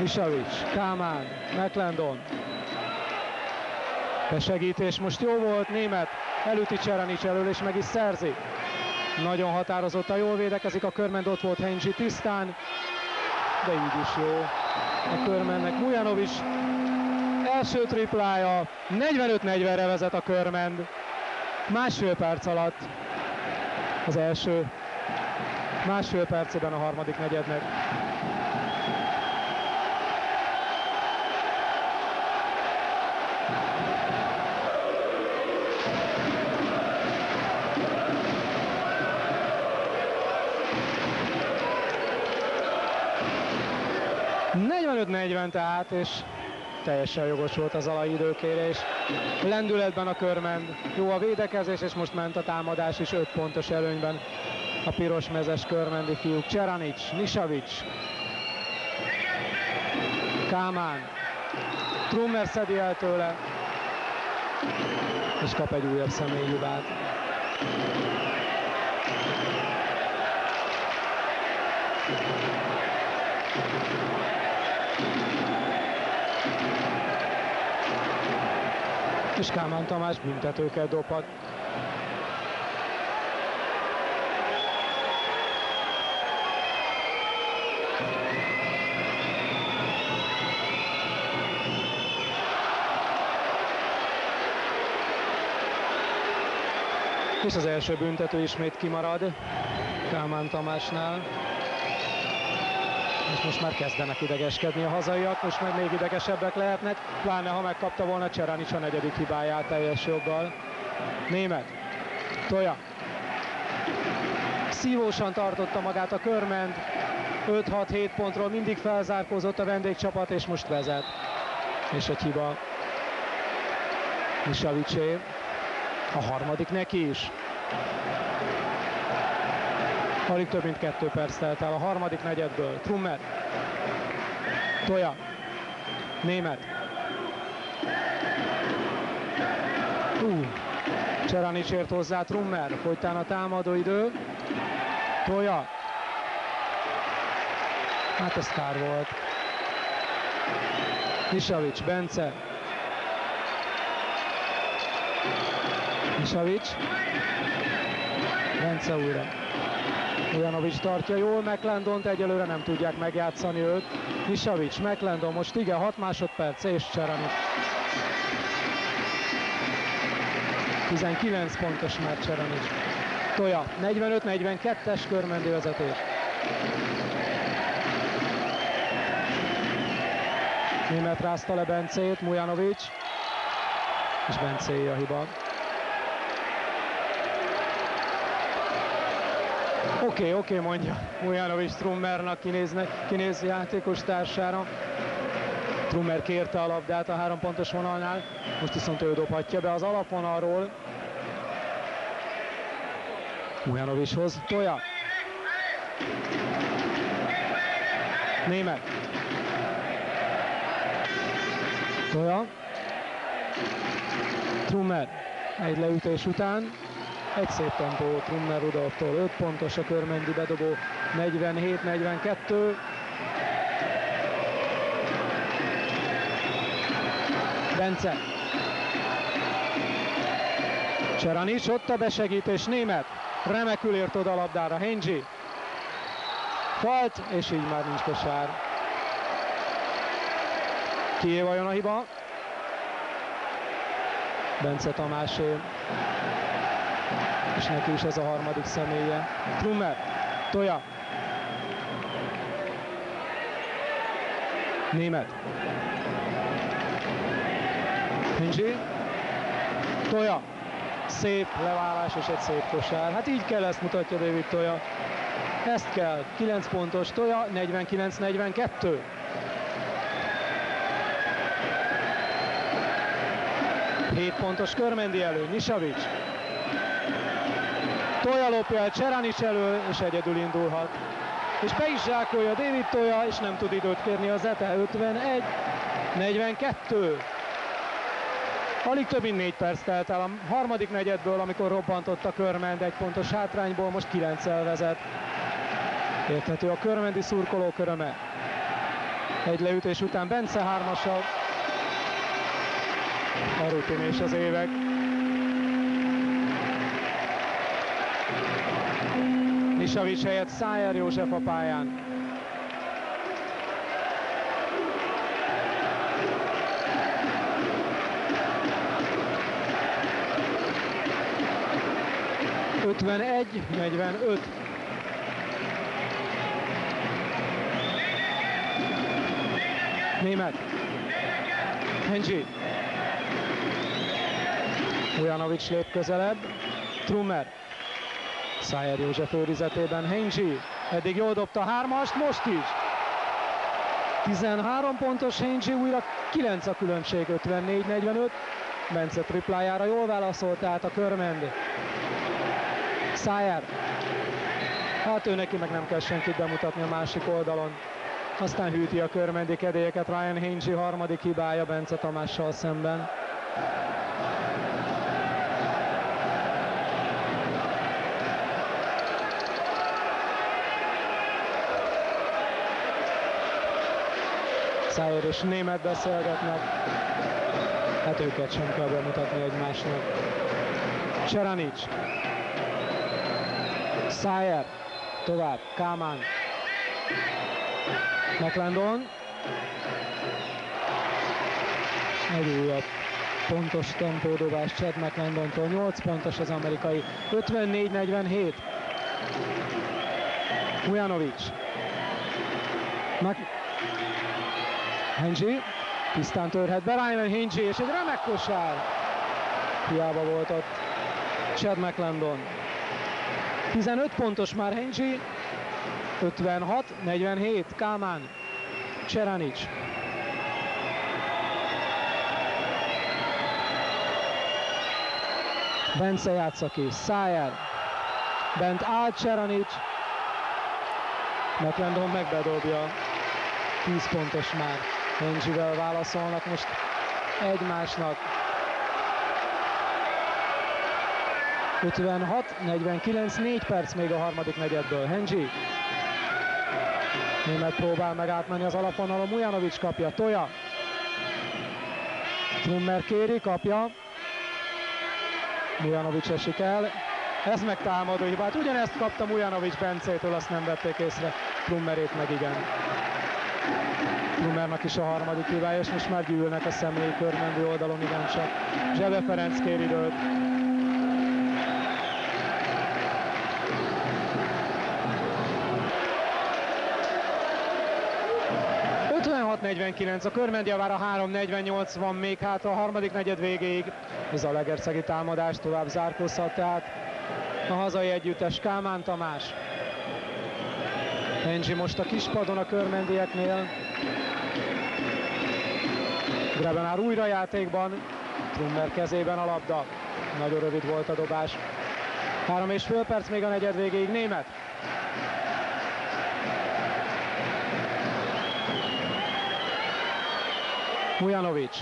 Misavic, Kámán, McLendon. Besegítés most jó volt, német elüti Cseranics elől, és meg is szerzi. Nagyon határozottan jól védekezik a körmend, ott volt Henji tisztán, de így is jó. A körmennek Mujanovic első triplája, 45-40-re vezet a körmend. Másfél perc alatt az első másfél percében a harmadik negyednek. ...45-40 tehát, és teljesen jogos volt az alai időkérés. Lendületben a körmend, jó a védekezés, és most ment a támadás is 5 pontos előnyben a piros mezes körmendi fiúk. Cseranic, Nisavic, Kámán, Trummer szedi el tőle, és kap egy újabb személyhibát. És Kámán Tamás büntetőket dobhat. És az első büntető ismét kimarad Kálmán Tamásnál. És most már kezdenek idegeskedni a hazaiak, most már még idegesebbek lehetnek, pláne ha megkapta volna Cseranics a negyedik hibáját teljes joggal. Német, Toja. Szívósan tartotta magát a körment, 5-6-7 pontról mindig felzárkózott a vendégcsapat, és most vezet. És egy hiba Misavicé. A harmadik neki is. Alig több mint kettő perc telt el a harmadik negyedből. Trummer. Toja. Német. Uh. Cseranics ért hozzá Trummer. Folytán a támadó idő. Toja. Hát ez kár volt. Misavic, Bence. Misavic. Bence újra. Ujanovic tartja jól, McLendont egyelőre nem tudják megjátszani őt. Misavic, McLendon most igen, 6 másodperc és Cseranic. 19 pontos már Cseranic. Toja, 45-42-es körmendi vezetés. Német rázta le Bencét, Mujanovic, és Bencéi a hiba. Oké, okay, oké, okay, mondja Mujanovic Trummernak kinézne, kinéz játékos társára. Trummer kérte a labdát a három pontos vonalnál, most viszont ő dobhatja be az alapvonalról. Mujanovichoz, Toja. Német. Toja. Trummer. Egy leütés után. Egy szép tempó Trummer Rudolftól. 5 pontos a körmendi bedobó. 47-42. Bence. Cseranics, ott a besegítés, német. Remekül ért oda a labdára, Henji. Falt, és így már nincs kosár. Kié vajon a hiba? Bence Tamásé. És neki is ez a harmadik személye. Trummer, Toja. Német. Hinzsi. Toja. Szép leválás és egy szép kosár. Hát így kell, ezt mutatja David Toja. Ezt kell. 9 pontos Toja, 49-42. Hét pontos Körmendi elő, Nisavics. Toja lopja el Cseranics elő, és egyedül indulhat. És be is zsákolja David Toja, és nem tud időt kérni az Zete. 51, 42. Alig több mint négy perc telt el a harmadik negyedből, amikor robbantott a Körmend egy pontos hátrányból, most 9 vezet. Érthető a körmendi szurkoló köröme. Egy leütés után Bence hármassal. A és az évek. Nisavics helyett Szájer József a pályán. Ötvenegy, 45. Német. Henji. Ujanovics lép közelebb. Trummer. Szájer József őrizetében. Henji. Eddig jól dobta hármast, most is. 13 pontos Henji, újra 9 a különbség, 54-45. Bence triplájára jól válaszolt tehát a körmend. Szájer. Hát ő neki meg nem kell senkit bemutatni a másik oldalon. Aztán hűti a körmendi kedélyeket Ryan Hingy harmadik hibája Bence Tamással szemben. Szájer és német beszélgetnek. Hát őket sem kell bemutatni egymásnak. Cseranics. Szájer. Tovább. Kámán. McLendon. Egy újabb pontos tempódobás Chad McLendontól. 8 pontos az amerikai. 54-47. Ujanovic. Mac... Henji. Tisztán törhet be Ryan Henji, és egy remek kosár. Hiába volt ott Chad McLendon. 15 pontos már Henji, 56-47, Kámán, Cseranics. Bence játsza ki, Szájer, bent áll Cseranics, McLendon megbedobja, 10 pontos már, Hengivel válaszolnak most egymásnak. 56-49, 4 perc még a harmadik negyedből. Hengi Német próbál meg átmenni az alapvonalon, Mujanovic kapja, Toja. Trummer kéri, kapja. Mujanovic esik el. Ez meg támadó hibát. Ugyanezt kapta Mujanovic Bencétől, azt nem vették észre. Trummerét meg igen. Numernak is a harmadik hibája, és most már gyűlnek a személyi körmendő oldalon igencsak. Zsebe Ferenc kér időt. a körmend javára 3.48 van még hát a harmadik negyed végéig. Ez a legerszegi támadás tovább zárkózhat, tehát a hazai együttes Kálmán Tamás, Benji most a kispadon a körmendieknél. Grebenár újra játékban, Trummer kezében a labda. Nagyon rövid volt a dobás. Három és fél perc még a negyed végéig német. Mujanovic.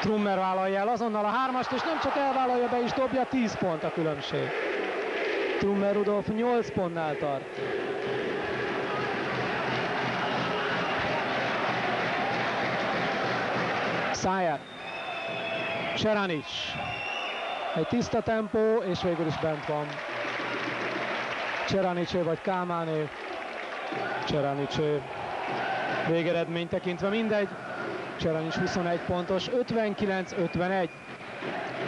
Trummer vállalja el azonnal a hármast, és nem csak elvállalja be is dobja, 10 pont a különbség. Trummer Rudolf 8 pontnál tart. Szájer. Seranic. Egy tiszta tempó, és végül is bent van. Cseranicsé vagy Kálmáné. Cseranicsé. Végeredmény tekintve mindegy. Cseranics 21 pontos, 59-51.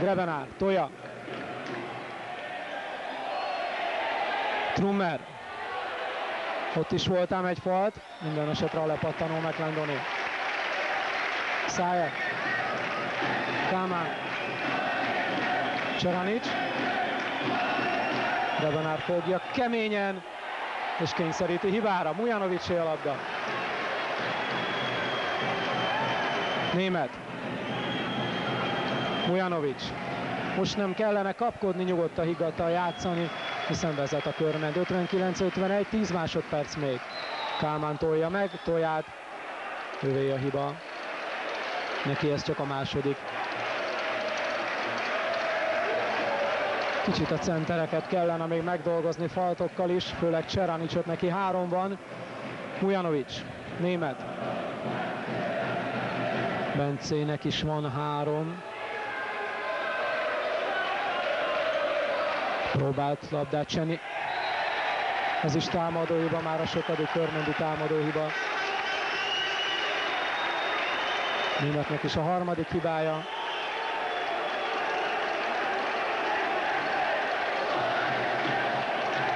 Grebenár, Toja. Trummer. Ott is voltám egy falt, minden esetre a lepattanó McLendoni. Szájer. Kámán. Cseranics. Grebenár fogja keményen, és kényszeríti hibára. Mujanovics a labda. Német. Mujanovic. Most nem kellene kapkodni, nyugodtan higgadtan játszani, hiszen vezet a körment. 59-51, 10 másodperc még. Kálmán tolja meg, toját, ővé a hiba. Neki ez csak a második. Kicsit a centereket kellene még megdolgozni faltokkal is, főleg Cseranicsot neki három van. Mujanovic, német, Bencének is van három. Próbált labdát csenni. Ez is támadóhiba, már a sokadik körmendi támadóhiba. Németnek is a harmadik hibája.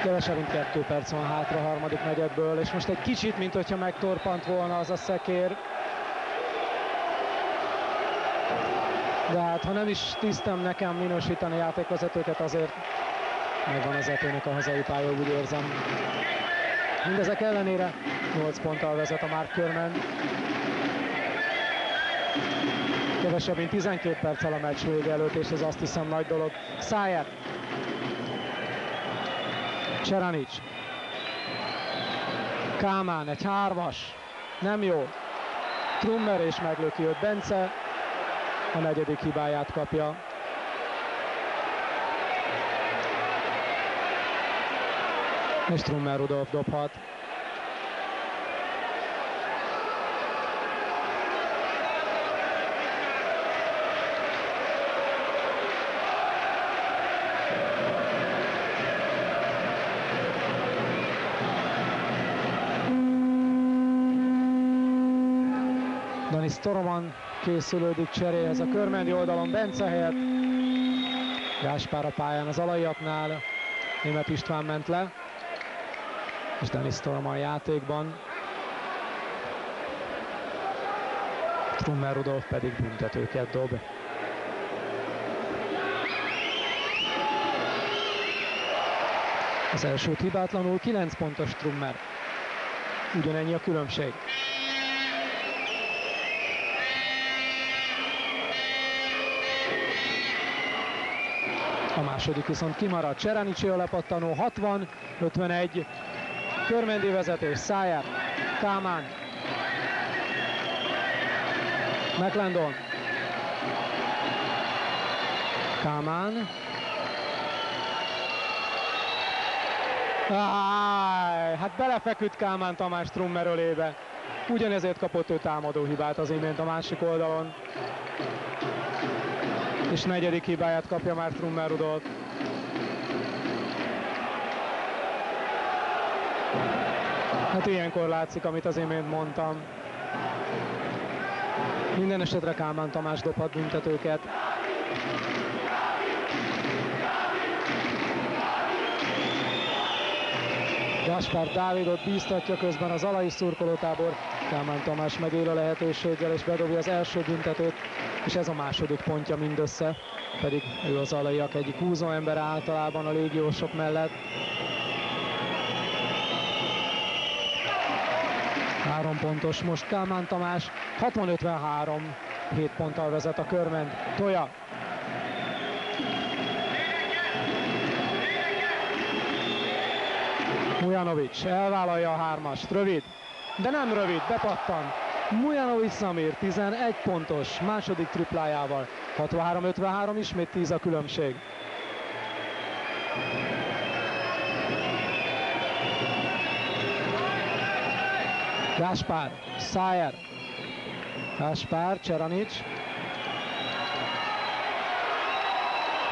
Kevesebb, mint kettő perc van hátra a harmadik negyedből, és most egy kicsit, mint hogyha megtorpant volna az a szekér. de hát ha nem is tisztem nekem minősíteni játékvezetőket, azért megvan az etének a hazai pálya, úgy érzem. Mindezek ellenére 8 ponttal vezet a Mark Körmen. Kevesebb, mint 12 perccel a meccs vége előtt, és ez azt hiszem nagy dolog. Szájer. Cseranic. Kámán, egy hármas. Nem jó. Trummer és meglöki őt Bence a negyedik hibáját kapja. És Trummer Rudolf dobhat. Dani Storoman készülődik cseréhez a körmendi oldalon Bence helyett. Gáspár a pályán az alaiaknál. Német István ment le. És Denis Storman játékban. Trummer Rudolf pedig büntetőket dob. Az első hibátlanul 9 pontos Trummer. Ugyanennyi a különbség. A második viszont kimarad. Cseránicsi a lepattanó 60, 51. Körmendi vezetés, Szájer, Kámán. McLendon. Kámán. Áj, hát belefeküdt Kámán Tamás Trummer ölébe. Ugyanezért kapott ő támadó hibát az imént a másik oldalon és negyedik hibáját kapja már Trummer Rudolf. Hát ilyenkor látszik, amit az imént mondtam. Minden esetre Kálmán Tamás dobhat büntetőket. Gaspár Dávidot bíztatja közben az alai szurkolótábor. Kálmán Tamás megél a lehetőséggel és bedobja az első büntetőt, és ez a második pontja mindössze, pedig ő az alaiak egyik húzó ember általában a légiósok mellett. Pontos most Kálmán Tamás, 60-53, 7 ponttal vezet a körment. Toja Mujanovic elvállalja a hármast, rövid, de nem rövid, bepattan. Mujanovic Samir 11 pontos második triplájával. 63-53, ismét 10 a különbség. Gáspár, Szájer, Gáspár, Cseranics,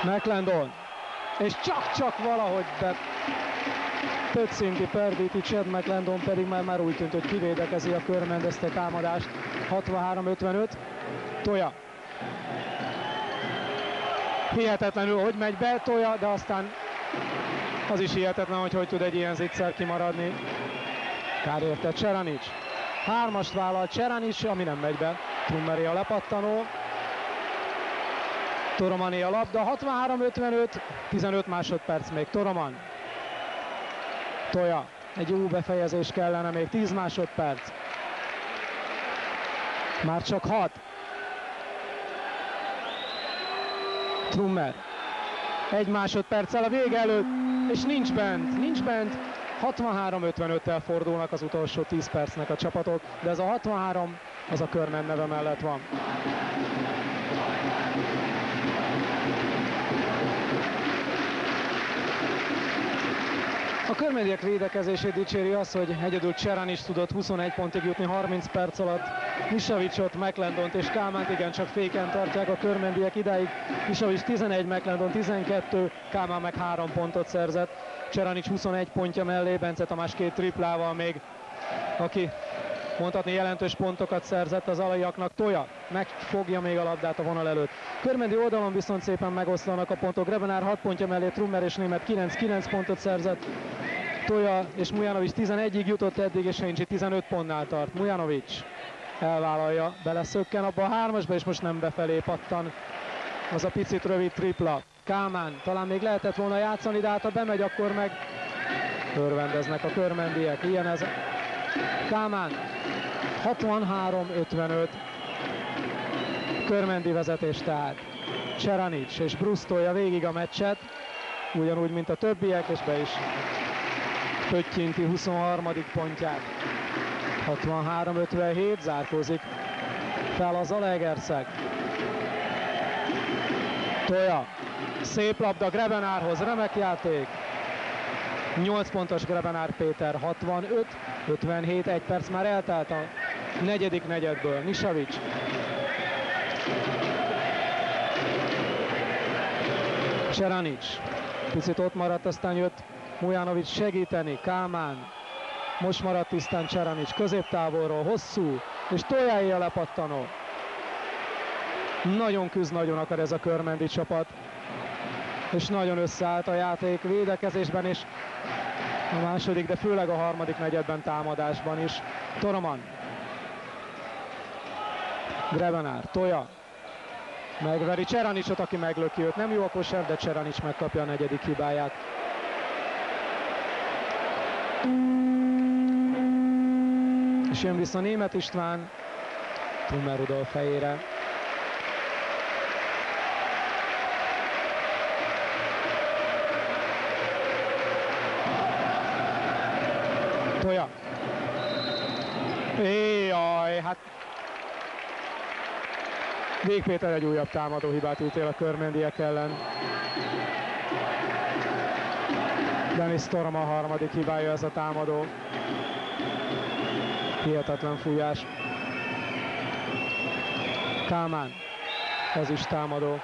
McLendon, és csak-csak valahogy be 5 szinti perdíti Chad McLendon pedig már, már úgy tűnt, hogy kivédekezi a körmendezte támadást. 63-55. Toja. Hihetetlenül, hogy megy be Toja, de aztán az is hihetetlen, hogy hogy tud egy ilyen zicser kimaradni. Kár érte Cseranics. Hármast vállal Cseranics, ami nem megy be. Trummeri a lepattanó. Toromani a labda, 63-55, 15 másodperc még Toroman. Toja. Egy jó befejezés kellene, még 10 másodperc. Már csak 6. Trummer. Egy másodperccel a vége előtt, és nincs bent, nincs bent. 63-55-tel fordulnak az utolsó 10 percnek a csapatok, de ez a 63 az a körmen neve mellett van. A körmediek védekezését dicséri az, hogy egyedül Cserán is tudott 21 pontig jutni 30 perc alatt. Misavicot, McLendont és Kálmánt igencsak féken tartják a körmendiek idáig. Misavic 11, McLendon 12, Kálmán meg 3 pontot szerzett. Cseranics 21 pontja mellé, Bence Tamás két triplával még, aki mondhatni jelentős pontokat szerzett az alaiaknak. Toja megfogja még a labdát a vonal előtt. Körmendi oldalon viszont szépen megoszlanak a pontok. Grebenár 6 pontja mellé, Trummer és Német 9-9 pontot szerzett. Toja és Mujanovic 11-ig jutott eddig, és Hencsi 15 pontnál tart. Mujanovic elvállalja, beleszökken abba a hármasba, és most nem befelé pattan. Az a picit rövid tripla. Kálmán talán még lehetett volna játszani, de hát ha bemegy, akkor meg örvendeznek a körmendiek. Ilyen ez. Kálmán 63-55. Körmendi vezetés tehát. Cseranics és Brusztolja végig a meccset, ugyanúgy, mint a többiek, és be is pöttyinti 23. pontját. 63-57, zárkózik fel az Alegerszeg. Toja, szép labda Grebenárhoz, remek játék. 8 pontos Grebenár Péter, 65, 57, egy perc már eltelt a negyedik negyedből. Nisavics. Seranics. Picit ott maradt, aztán jött Mujanovic segíteni, Kálmán. Most maradt tisztán Cseranics középtávolról, hosszú, és tojáé a lepattanó. Nagyon küzd, nagyon akar ez a körmendi csapat. És nagyon összeállt a játék védekezésben, és a második, de főleg a harmadik negyedben támadásban is. Toroman. Grevenár, Toja. Megveri Cseranicsot, aki meglöki őt. Nem jó a kosár, de Cseranics megkapja a negyedik hibáját. És jön vissza Német István, Tummer Rudolf fejére. Tolja. Éjjaj, hát Vég egy újabb támadó hibát ítél a körmendiek ellen. Dennis Storm a harmadik hibája ez a támadó. Hihetetlen fújás. Kálmán. Ez is támadó.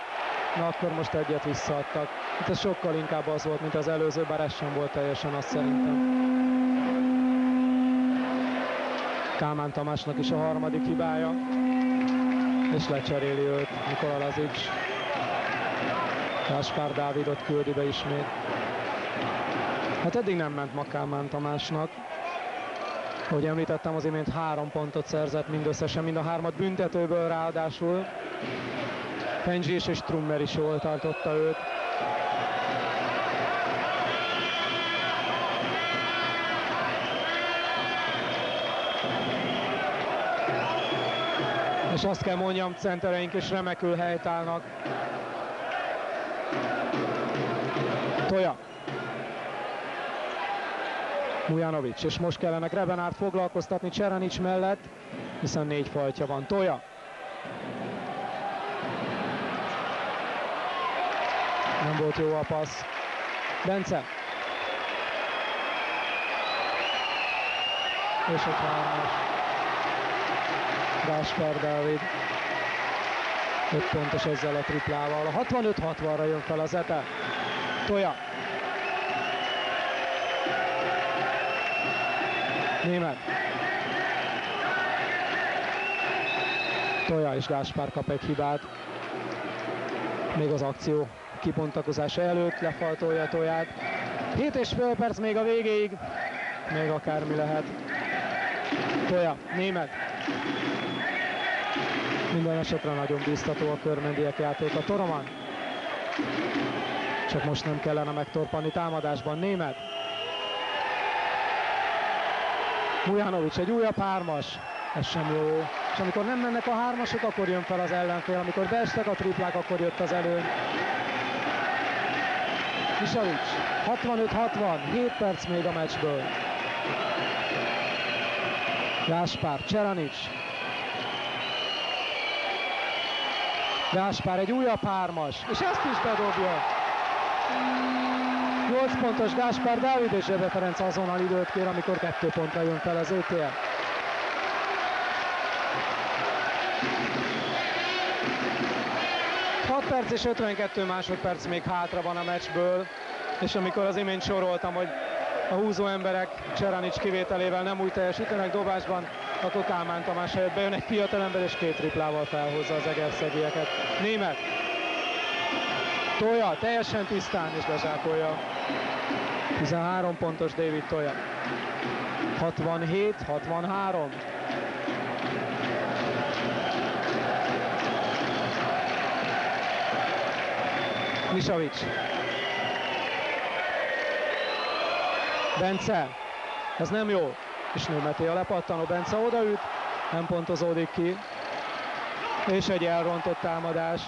Na akkor most egyet visszaadtak. Itt ez sokkal inkább az volt, mint az előző, bár ez sem volt teljesen azt szerintem. Kálmán Tamásnak is a harmadik hibája. És lecseréli őt Nikola Lazic. Kaspár Dávidot küldi be ismét. Hát eddig nem ment Makálmán Tamásnak. Ahogy említettem, az imént három pontot szerzett mindösszesen, mind a hármat büntetőből ráadásul. Penzsés és Trummer is jól tartotta őt. És azt kell mondjam, centereink is remekül helytállnak. Toja. Mujanovic, és most kellene Grebenárt foglalkoztatni Cseranics mellett, hiszen négy faltja van. Toja. Nem volt jó a passz. Bence. És egy hármas. Gáspár Dávid. 5 pontos ezzel a triplával. A 65-60-ra jön fel az Ete. Toja. Német. Toja és Gáspár kap egy hibát. Még az akció kibontakozása előtt lefaltolja Toját. 7 és fél perc még a végéig. Még akármi lehet. Toja, német. Minden esetre nagyon biztató a körmendiek játéka. Toroman. Csak most nem kellene megtorpani támadásban. Német. Mujanovic egy újabb hármas. Ez sem jó. És amikor nem mennek a hármasok, akkor jön fel az ellenfél. Amikor beestek a triplák, akkor jött az előny. Misavic, 65-60, 7 perc még a meccsből. Gáspár, Cseranics. Gáspár egy újabb hármas, és ezt is bedobja. 8 pontos Gáspár Dávid és Zsebe Ferenc azonnal időt kér, amikor kettő pontra jön fel az ETL. perc és 52 másodperc még hátra van a meccsből, és amikor az imént soroltam, hogy a húzó emberek Cseranics kivételével nem úgy teljesítenek dobásban, akkor Kálmán Tamás helyett bejön egy fiatal ember és két triplával felhozza az egerszegieket. Német. Tolja, teljesen tisztán és bezsákolja. 13 pontos David Tolja. 67-63. Misavic. Bence. Ez nem jó. És Németé a lepattanó. Bence odaüt. Nem pontozódik ki. És egy elrontott támadás.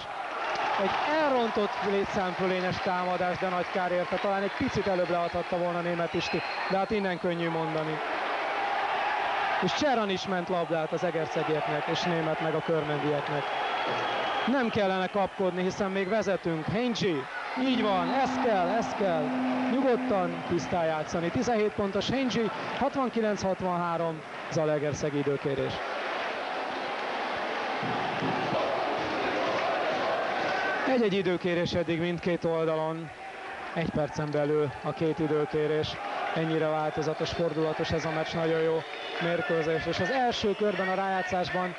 Egy elrontott létszámfölényes támadás, de nagy kár érte. Talán egy picit előbb leadhatta volna német Isti, de hát innen könnyű mondani. És Cseran is ment labdát az egerszegieknek, és német meg a körmendieknek. Nem kellene kapkodni, hiszen még vezetünk. Hengy, így van, ez kell, ez kell. Nyugodtan tisztán játszani. 17 pontos Hengy, 69-63, Zalegerszeg időkérés. Egy-egy időkérés eddig mindkét oldalon. Egy percen belül a két időkérés. Ennyire változatos, fordulatos ez a meccs, nagyon jó mérkőzés. És az első körben a rájátszásban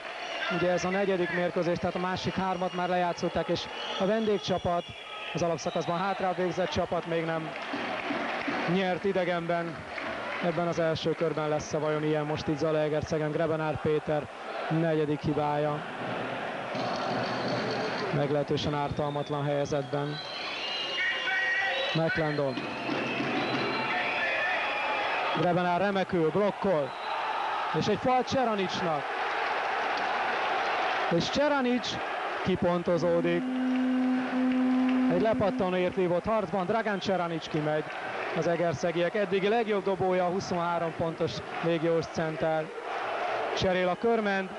Ugye ez a negyedik mérkőzés, tehát a másik hármat már lejátszották, és a vendégcsapat, az alapszakaszban hátrább végzett csapat még nem nyert idegenben. Ebben az első körben lesz-e vajon ilyen most itt Zalaegerszegen, Grebenár Péter negyedik hibája. Meglehetősen ártalmatlan helyzetben. McLendon. Grebenár remekül, blokkol. És egy fal Cseranicsnak és Cseranics kipontozódik. Egy lepattanó értívott harcban, Dragan Cseranics kimegy az egerszegiek. Eddigi legjobb dobója, 23 pontos légiós center. Cserél a körment.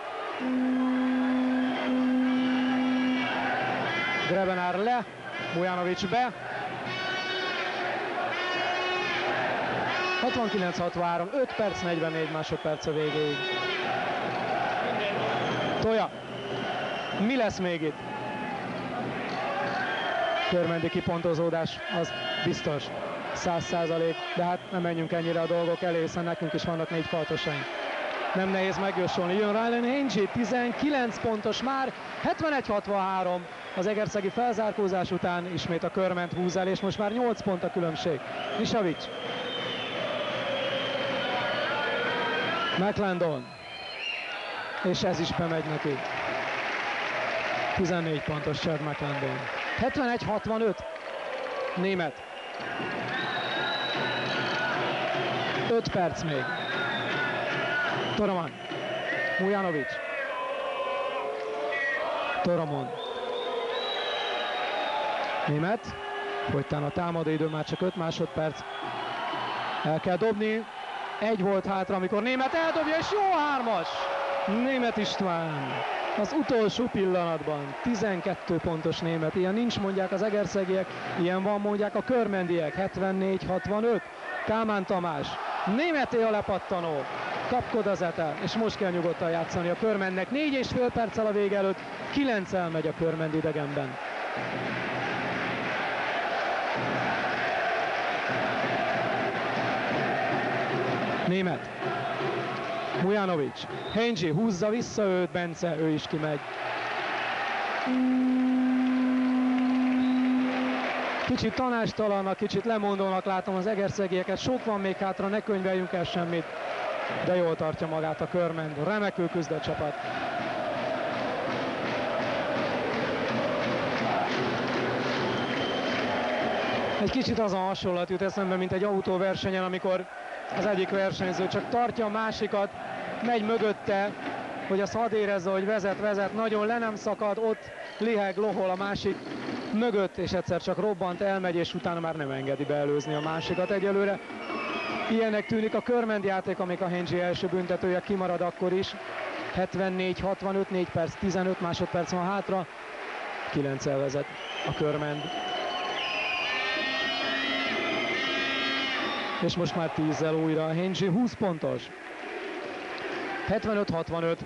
Grebenár le, Mujanovic be. 69-63, 5 perc, 44 másodperc a végéig. Toja, mi lesz még itt? körmendi kipontozódás az biztos, száz százalék, de hát nem menjünk ennyire a dolgok elé, hiszen nekünk is vannak négy faltosaink. Nem nehéz megjósolni. Jön Ryan Hingy, 19 pontos már, 71-63 az egerszegi felzárkózás után ismét a körment húz el, és most már 8 pont a különbség. Nisavics. McLendon. És ez is bemegy neki. 14 pontos Chad McLendon. 71-65. Német. 5 perc még. Toraman. Mujanovic. Toramon. Német. Folytán a támadó idő már csak 5 másodperc. El kell dobni. Egy volt hátra, amikor Német eldobja, és jó hármas! Német István. Az utolsó pillanatban 12 pontos német, ilyen nincs mondják az egerszegiek, ilyen van mondják a körmendiek, 74-65. Kámán Tamás, németé a lepattanó, kapkod az ete, és most kell nyugodtan játszani a körmennek. Négy és fél perccel a vége előtt, 9 elmegy a körmend idegenben. Német. Mujanovic. Henji húzza vissza őt, Bence, ő is kimegy. Kicsit tanástalanak, kicsit lemondónak látom az egerszegieket. Sok van még hátra, ne könyveljünk el semmit. De jól tartja magát a körmend. Remekül küzd a csapat. Egy kicsit az a hasonlat jut eszembe, mint egy autóversenyen, amikor az egyik versenyző csak tartja a másikat, megy mögötte, hogy az hadd érezze, hogy vezet, vezet, nagyon le nem szakad, ott liheg, lohol a másik mögött, és egyszer csak robbant, elmegy, és utána már nem engedi beelőzni a másikat egyelőre. Ilyenek tűnik a körmend játék, amik a Henji első büntetője kimarad akkor is. 74-65, 4 perc, 15 másodperc van hátra. 9 vezet a körmend. És most már 10-zel újra a Henji 20 pontos. 75-65.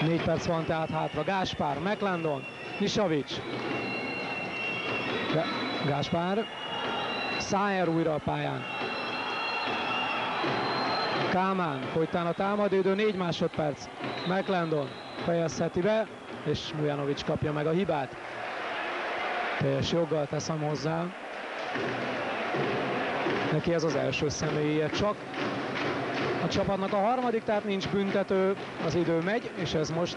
4 perc van tehát hátra. Gáspár, McLandon, Nisavics. Gáspár. Szájer újra a pályán. Kámán, folytán a támadődő 4 másodperc. McLandon fejezheti be, és Mujanovic kapja meg a hibát. Teljes joggal teszem hozzá. Neki ez az első személye csak. A csapatnak a harmadik, tehát nincs büntető, az idő megy, és ez most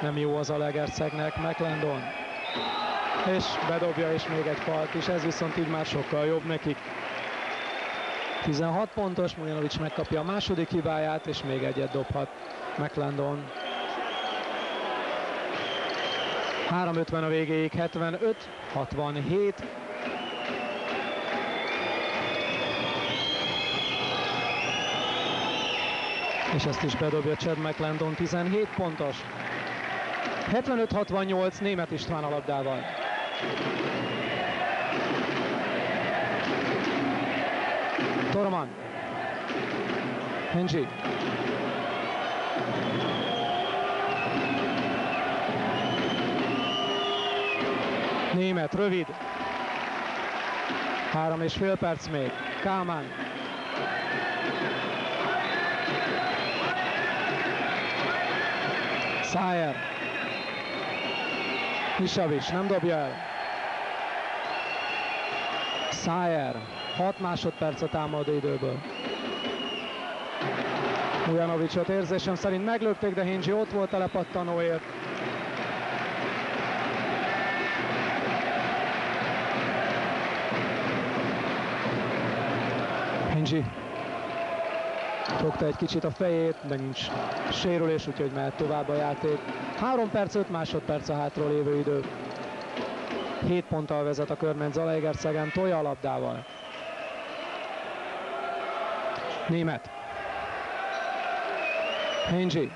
nem jó az a Legercegnek, McLendon. És bedobja, és még egy falt is, ez viszont így már sokkal jobb nekik. 16 pontos, Mujanovic megkapja a második hibáját, és még egyet dobhat McLendon. 3.50 a végéig, 75, 67. És ezt is bedobja Chad McLendon, 17 pontos. 75-68 német István a labdával. Torman. Henji. Német, rövid. Három és fél perc még. Kálmán. Szájer. Misavics nem dobja el. Szájer. 6 másodperc a támadó időből. Ujanovicsot érzésem szerint meglökték, de Hingy ott volt a lepattanóért. Hingy fogta egy kicsit a fejét, de nincs sérülés, úgyhogy mehet tovább a játék. 3 perc, 5 másodperc a hátra lévő idő. 7 ponttal vezet a körment Zalaegerszegen, tolja a labdával. Német. Henji.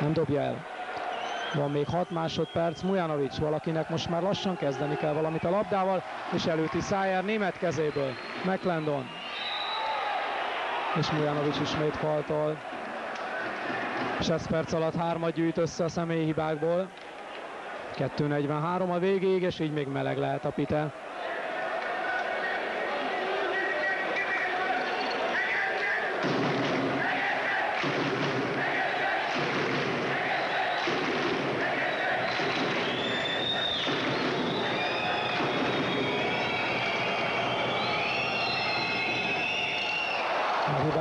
Nem dobja el. Van még 6 másodperc. Mujanovic valakinek most már lassan kezdeni kell valamit a labdával, és előtti Szájer német kezéből. McLendon. És Mujanovic ismét faltol. 6 perc alatt hármat gyűjt össze a személyi hibákból. 2.43 a végéig, és így még meleg lehet a pite.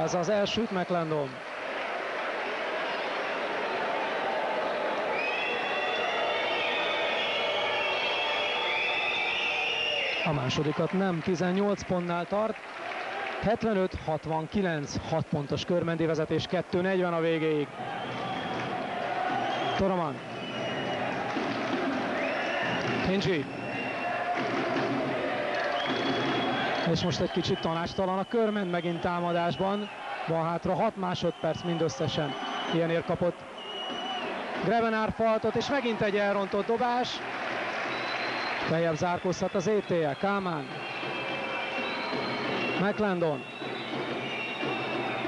Hibázza az elsőt McLendon. A másodikat nem, 18 pontnál tart. 75-69, 6 pontos körmendi vezetés, 2-40 a végéig. Toroman. Hingy. És most egy kicsit tanástalan a körment megint támadásban. Van hátra 6 másodperc mindösszesen. Ilyenért kapott Grevenár faltot, és megint egy elrontott dobás. Feljebb zárkózhat az ETL. Kámán. McLendon.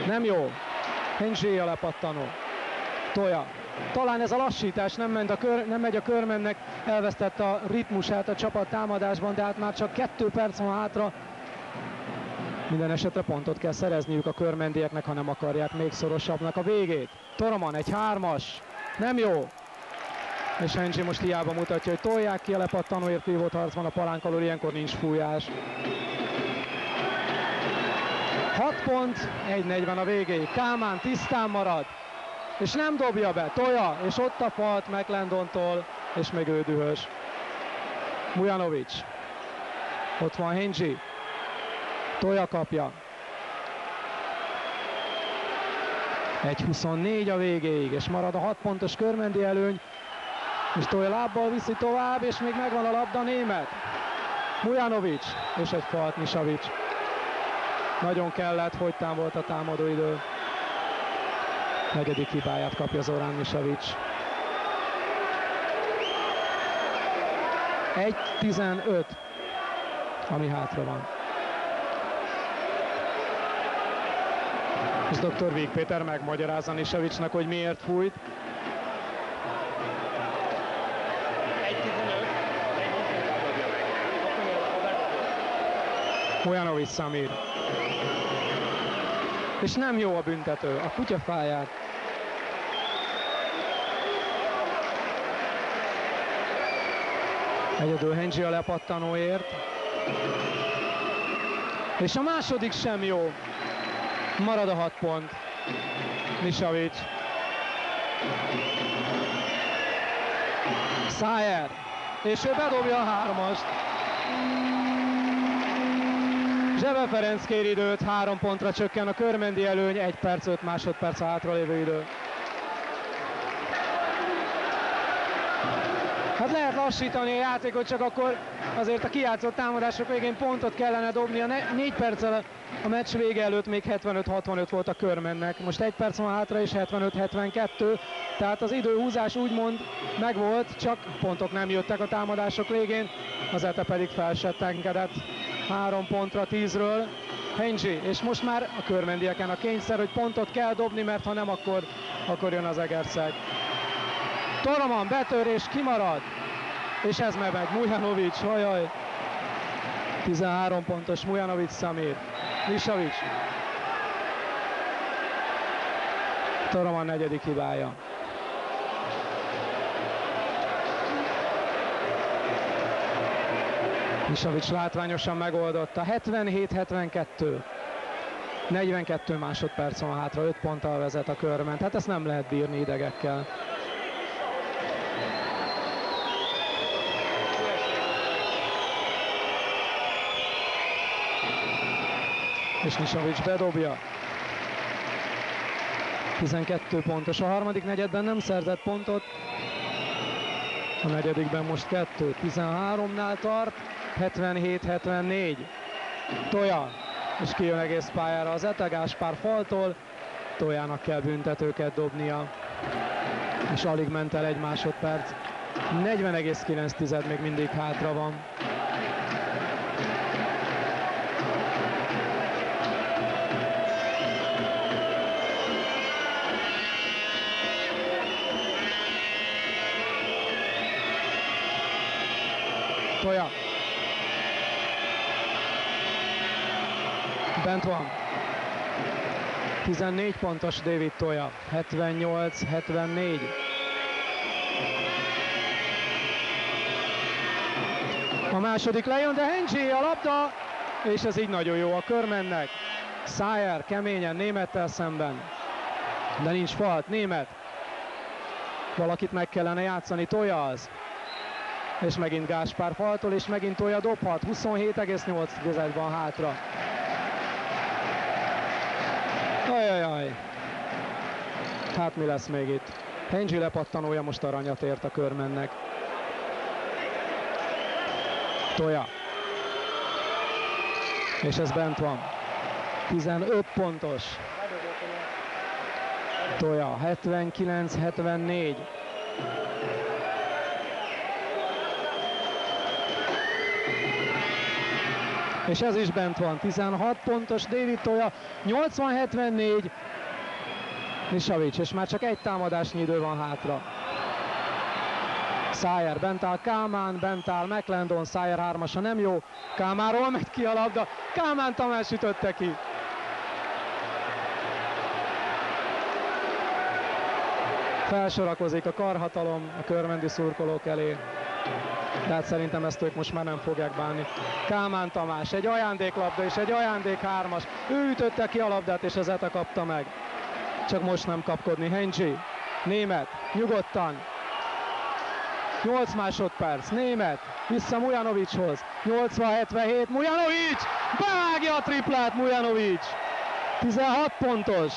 Nem jó. Hingy lepattanó. Toja. Talán ez a lassítás nem, ment a kör, nem megy a körmennek, elvesztette a ritmusát a csapat támadásban, de hát már csak kettő perc van hátra. Minden esetre pontot kell szerezniük a körmendieknek, ha nem akarják még szorosabbnak a végét. Toroman egy hármas, nem jó. És Henry most hiába mutatja, hogy tolják ki a lepattanóért vívott harcban a palánk alól, ilyenkor nincs fújás. 6 pont, 1.40 a végéig. Kámán tisztán marad, és nem dobja be, tolja, és ott a falt McLendontól, és még ő dühös. Mujanovic. Ott van Hengy. Tolja kapja. 1.24 a végéig, és marad a 6 pontos körmendi előny, és Tolja lábbal viszi tovább, és még megvan a labda német. Mujanovic, és egy falt Misavic. Nagyon kellett, hogytán volt a támadó idő. Negyedik hibáját kapja Zorán Misavic. 1-15, ami hátra van. És dr. Víg Péter megmagyarázza Nisevicnek, hogy miért fújt. Mojanovic Samir. És nem jó a büntető, a kutyafáját. Egyedül Hengy a lepattanóért. És a második sem jó. Marad a hat pont. Misavic. Szájer. És ő bedobja a hármast. Zsebe Ferenc kér időt, három pontra csökken a körmendi előny, egy perc, öt másodperc a hátralévő idő. Hát lehet lassítani a játékot, csak akkor azért a kijátszott támadások végén pontot kellene dobni. A négy perccel a meccs vége előtt még 75-65 volt a körmennek. Most egy perc van hátra és 75-72, tehát az időhúzás úgymond megvolt, csak pontok nem jöttek a támadások végén, az Ete pedig felsettenkedett három pontra tízről. Hengy, és most már a körmendieken a kényszer, hogy pontot kell dobni, mert ha nem, akkor, akkor jön az Egerszeg. Toroman betörés, kimarad, és ez meg Mujanovic, hajaj. 13 pontos Mujanovic Samir. Misavic. Toroman negyedik hibája. Misavic látványosan megoldotta. 77-72. 42 másodperc van hátra, 5 ponttal vezet a körment. Hát ezt nem lehet bírni idegekkel. És Misavics bedobja. 12 pontos. A harmadik negyedben nem szerzett pontot, a negyedikben most 2. 13-nál tart, 77-74. Toja, és kijön egész pályára az Etegás pár faltól, Tojának kell büntetőket dobnia, és alig ment el egy másodperc. 40,9 még mindig hátra van. Tolja. Bent van. 14 pontos David Tolja. 78-74. A második lejön, de Hengy a labda, és ez így nagyon jó a körmennek. Szájer keményen némettel szemben. De nincs falt, német. Valakit meg kellene játszani, tolja az. És megint Gáspár faltól, és megint tolja dobhat. 27,8 van hátra. Ajajaj. Hát mi lesz még itt? Hengy lepattanója most aranyat ért a körmennek. Toja. És ez bent van. 15 pontos. Toja 79-74. És ez is bent van. 16 pontos David Toja. 80-74. Nisavics, és már csak egy támadásnyi idő van hátra. Szájer bent áll, Kámán bent áll, McLendon, Szájer hármasa nem jó. Kámáról megy ki a labda, Kámán Tamás ütötte ki. Felsorakozik a karhatalom a körmendi szurkolók elé. De hát szerintem ezt ők most már nem fogják bánni. Kámán Tamás, egy ajándéklabda és egy ajándék hármas. Ő ütötte ki a labdát és az Eta kapta meg. Csak most nem kapkodni. Hengy, német, nyugodtan, 8 másodperc, német, vissza Mujanovicshoz, 80-77, Mujanovics, bevágja a triplát Mujanovics, 16 pontos,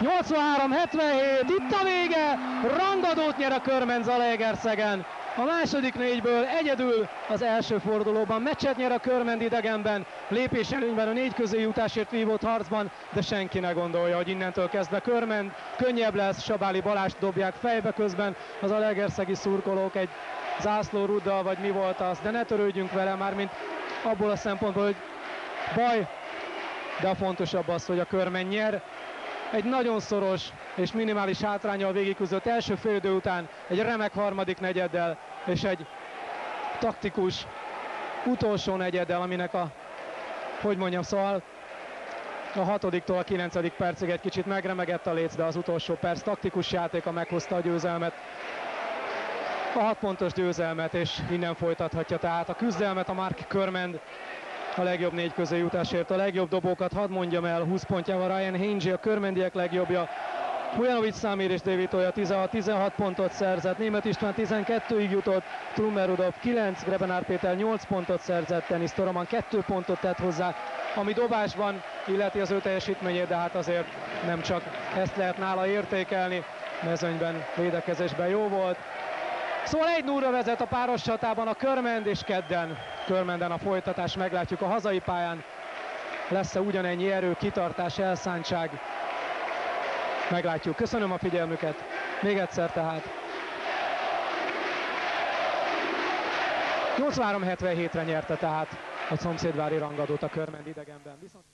83-77, itt a vége, rangadót nyer a Körmen Zalaegerszegen, a második négyből egyedül az első fordulóban meccset nyer a Körmend idegenben, lépés előnyben a négy közé jutásért vívott harcban, de senki ne gondolja, hogy innentől kezdve Körmend könnyebb lesz, Sabáli Balást dobják fejbe közben az a legerszegi szurkolók egy zászlóruddal, vagy mi volt az, de ne törődjünk vele már, mint abból a szempontból, hogy baj, de a fontosabb az, hogy a Körmen nyer, egy nagyon szoros és minimális hátrányal végigküzdött első félidő után egy remek harmadik negyeddel és egy taktikus utolsó negyeddel, aminek a, hogy mondjam, szóval a hatodiktól a kilencedik percig egy kicsit megremegett a léc, de az utolsó perc taktikus játéka meghozta a győzelmet. A hat pontos győzelmet, és innen folytathatja tehát a küzdelmet a Mark Körmend a legjobb négy közé jutásért. A legjobb dobókat hadd mondjam el, 20 pontjával Ryan Hingy, a körmendiek legjobbja. Bujanovic Számír és David Toja 16-16 pontot szerzett, Német István 12-ig jutott, Trummer Rudolf 9, Grebenár Péter 8 pontot szerzett, Tenis Toroman 2 pontot tett hozzá, ami dobásban illeti az ő teljesítményét, de hát azért nem csak ezt lehet nála értékelni, mezőnyben, védekezésben jó volt. Szóval egy 0 vezet a páros csatában a Körmend és kedden Körmenden a folytatás meglátjuk a hazai pályán. Lesz-e ugyanennyi erő, kitartás, elszántság? Meglátjuk. Köszönöm a figyelmüket. Még egyszer tehát. 83-77-re nyerte tehát a szomszédvári rangadót a Körmend idegenben. Viszont...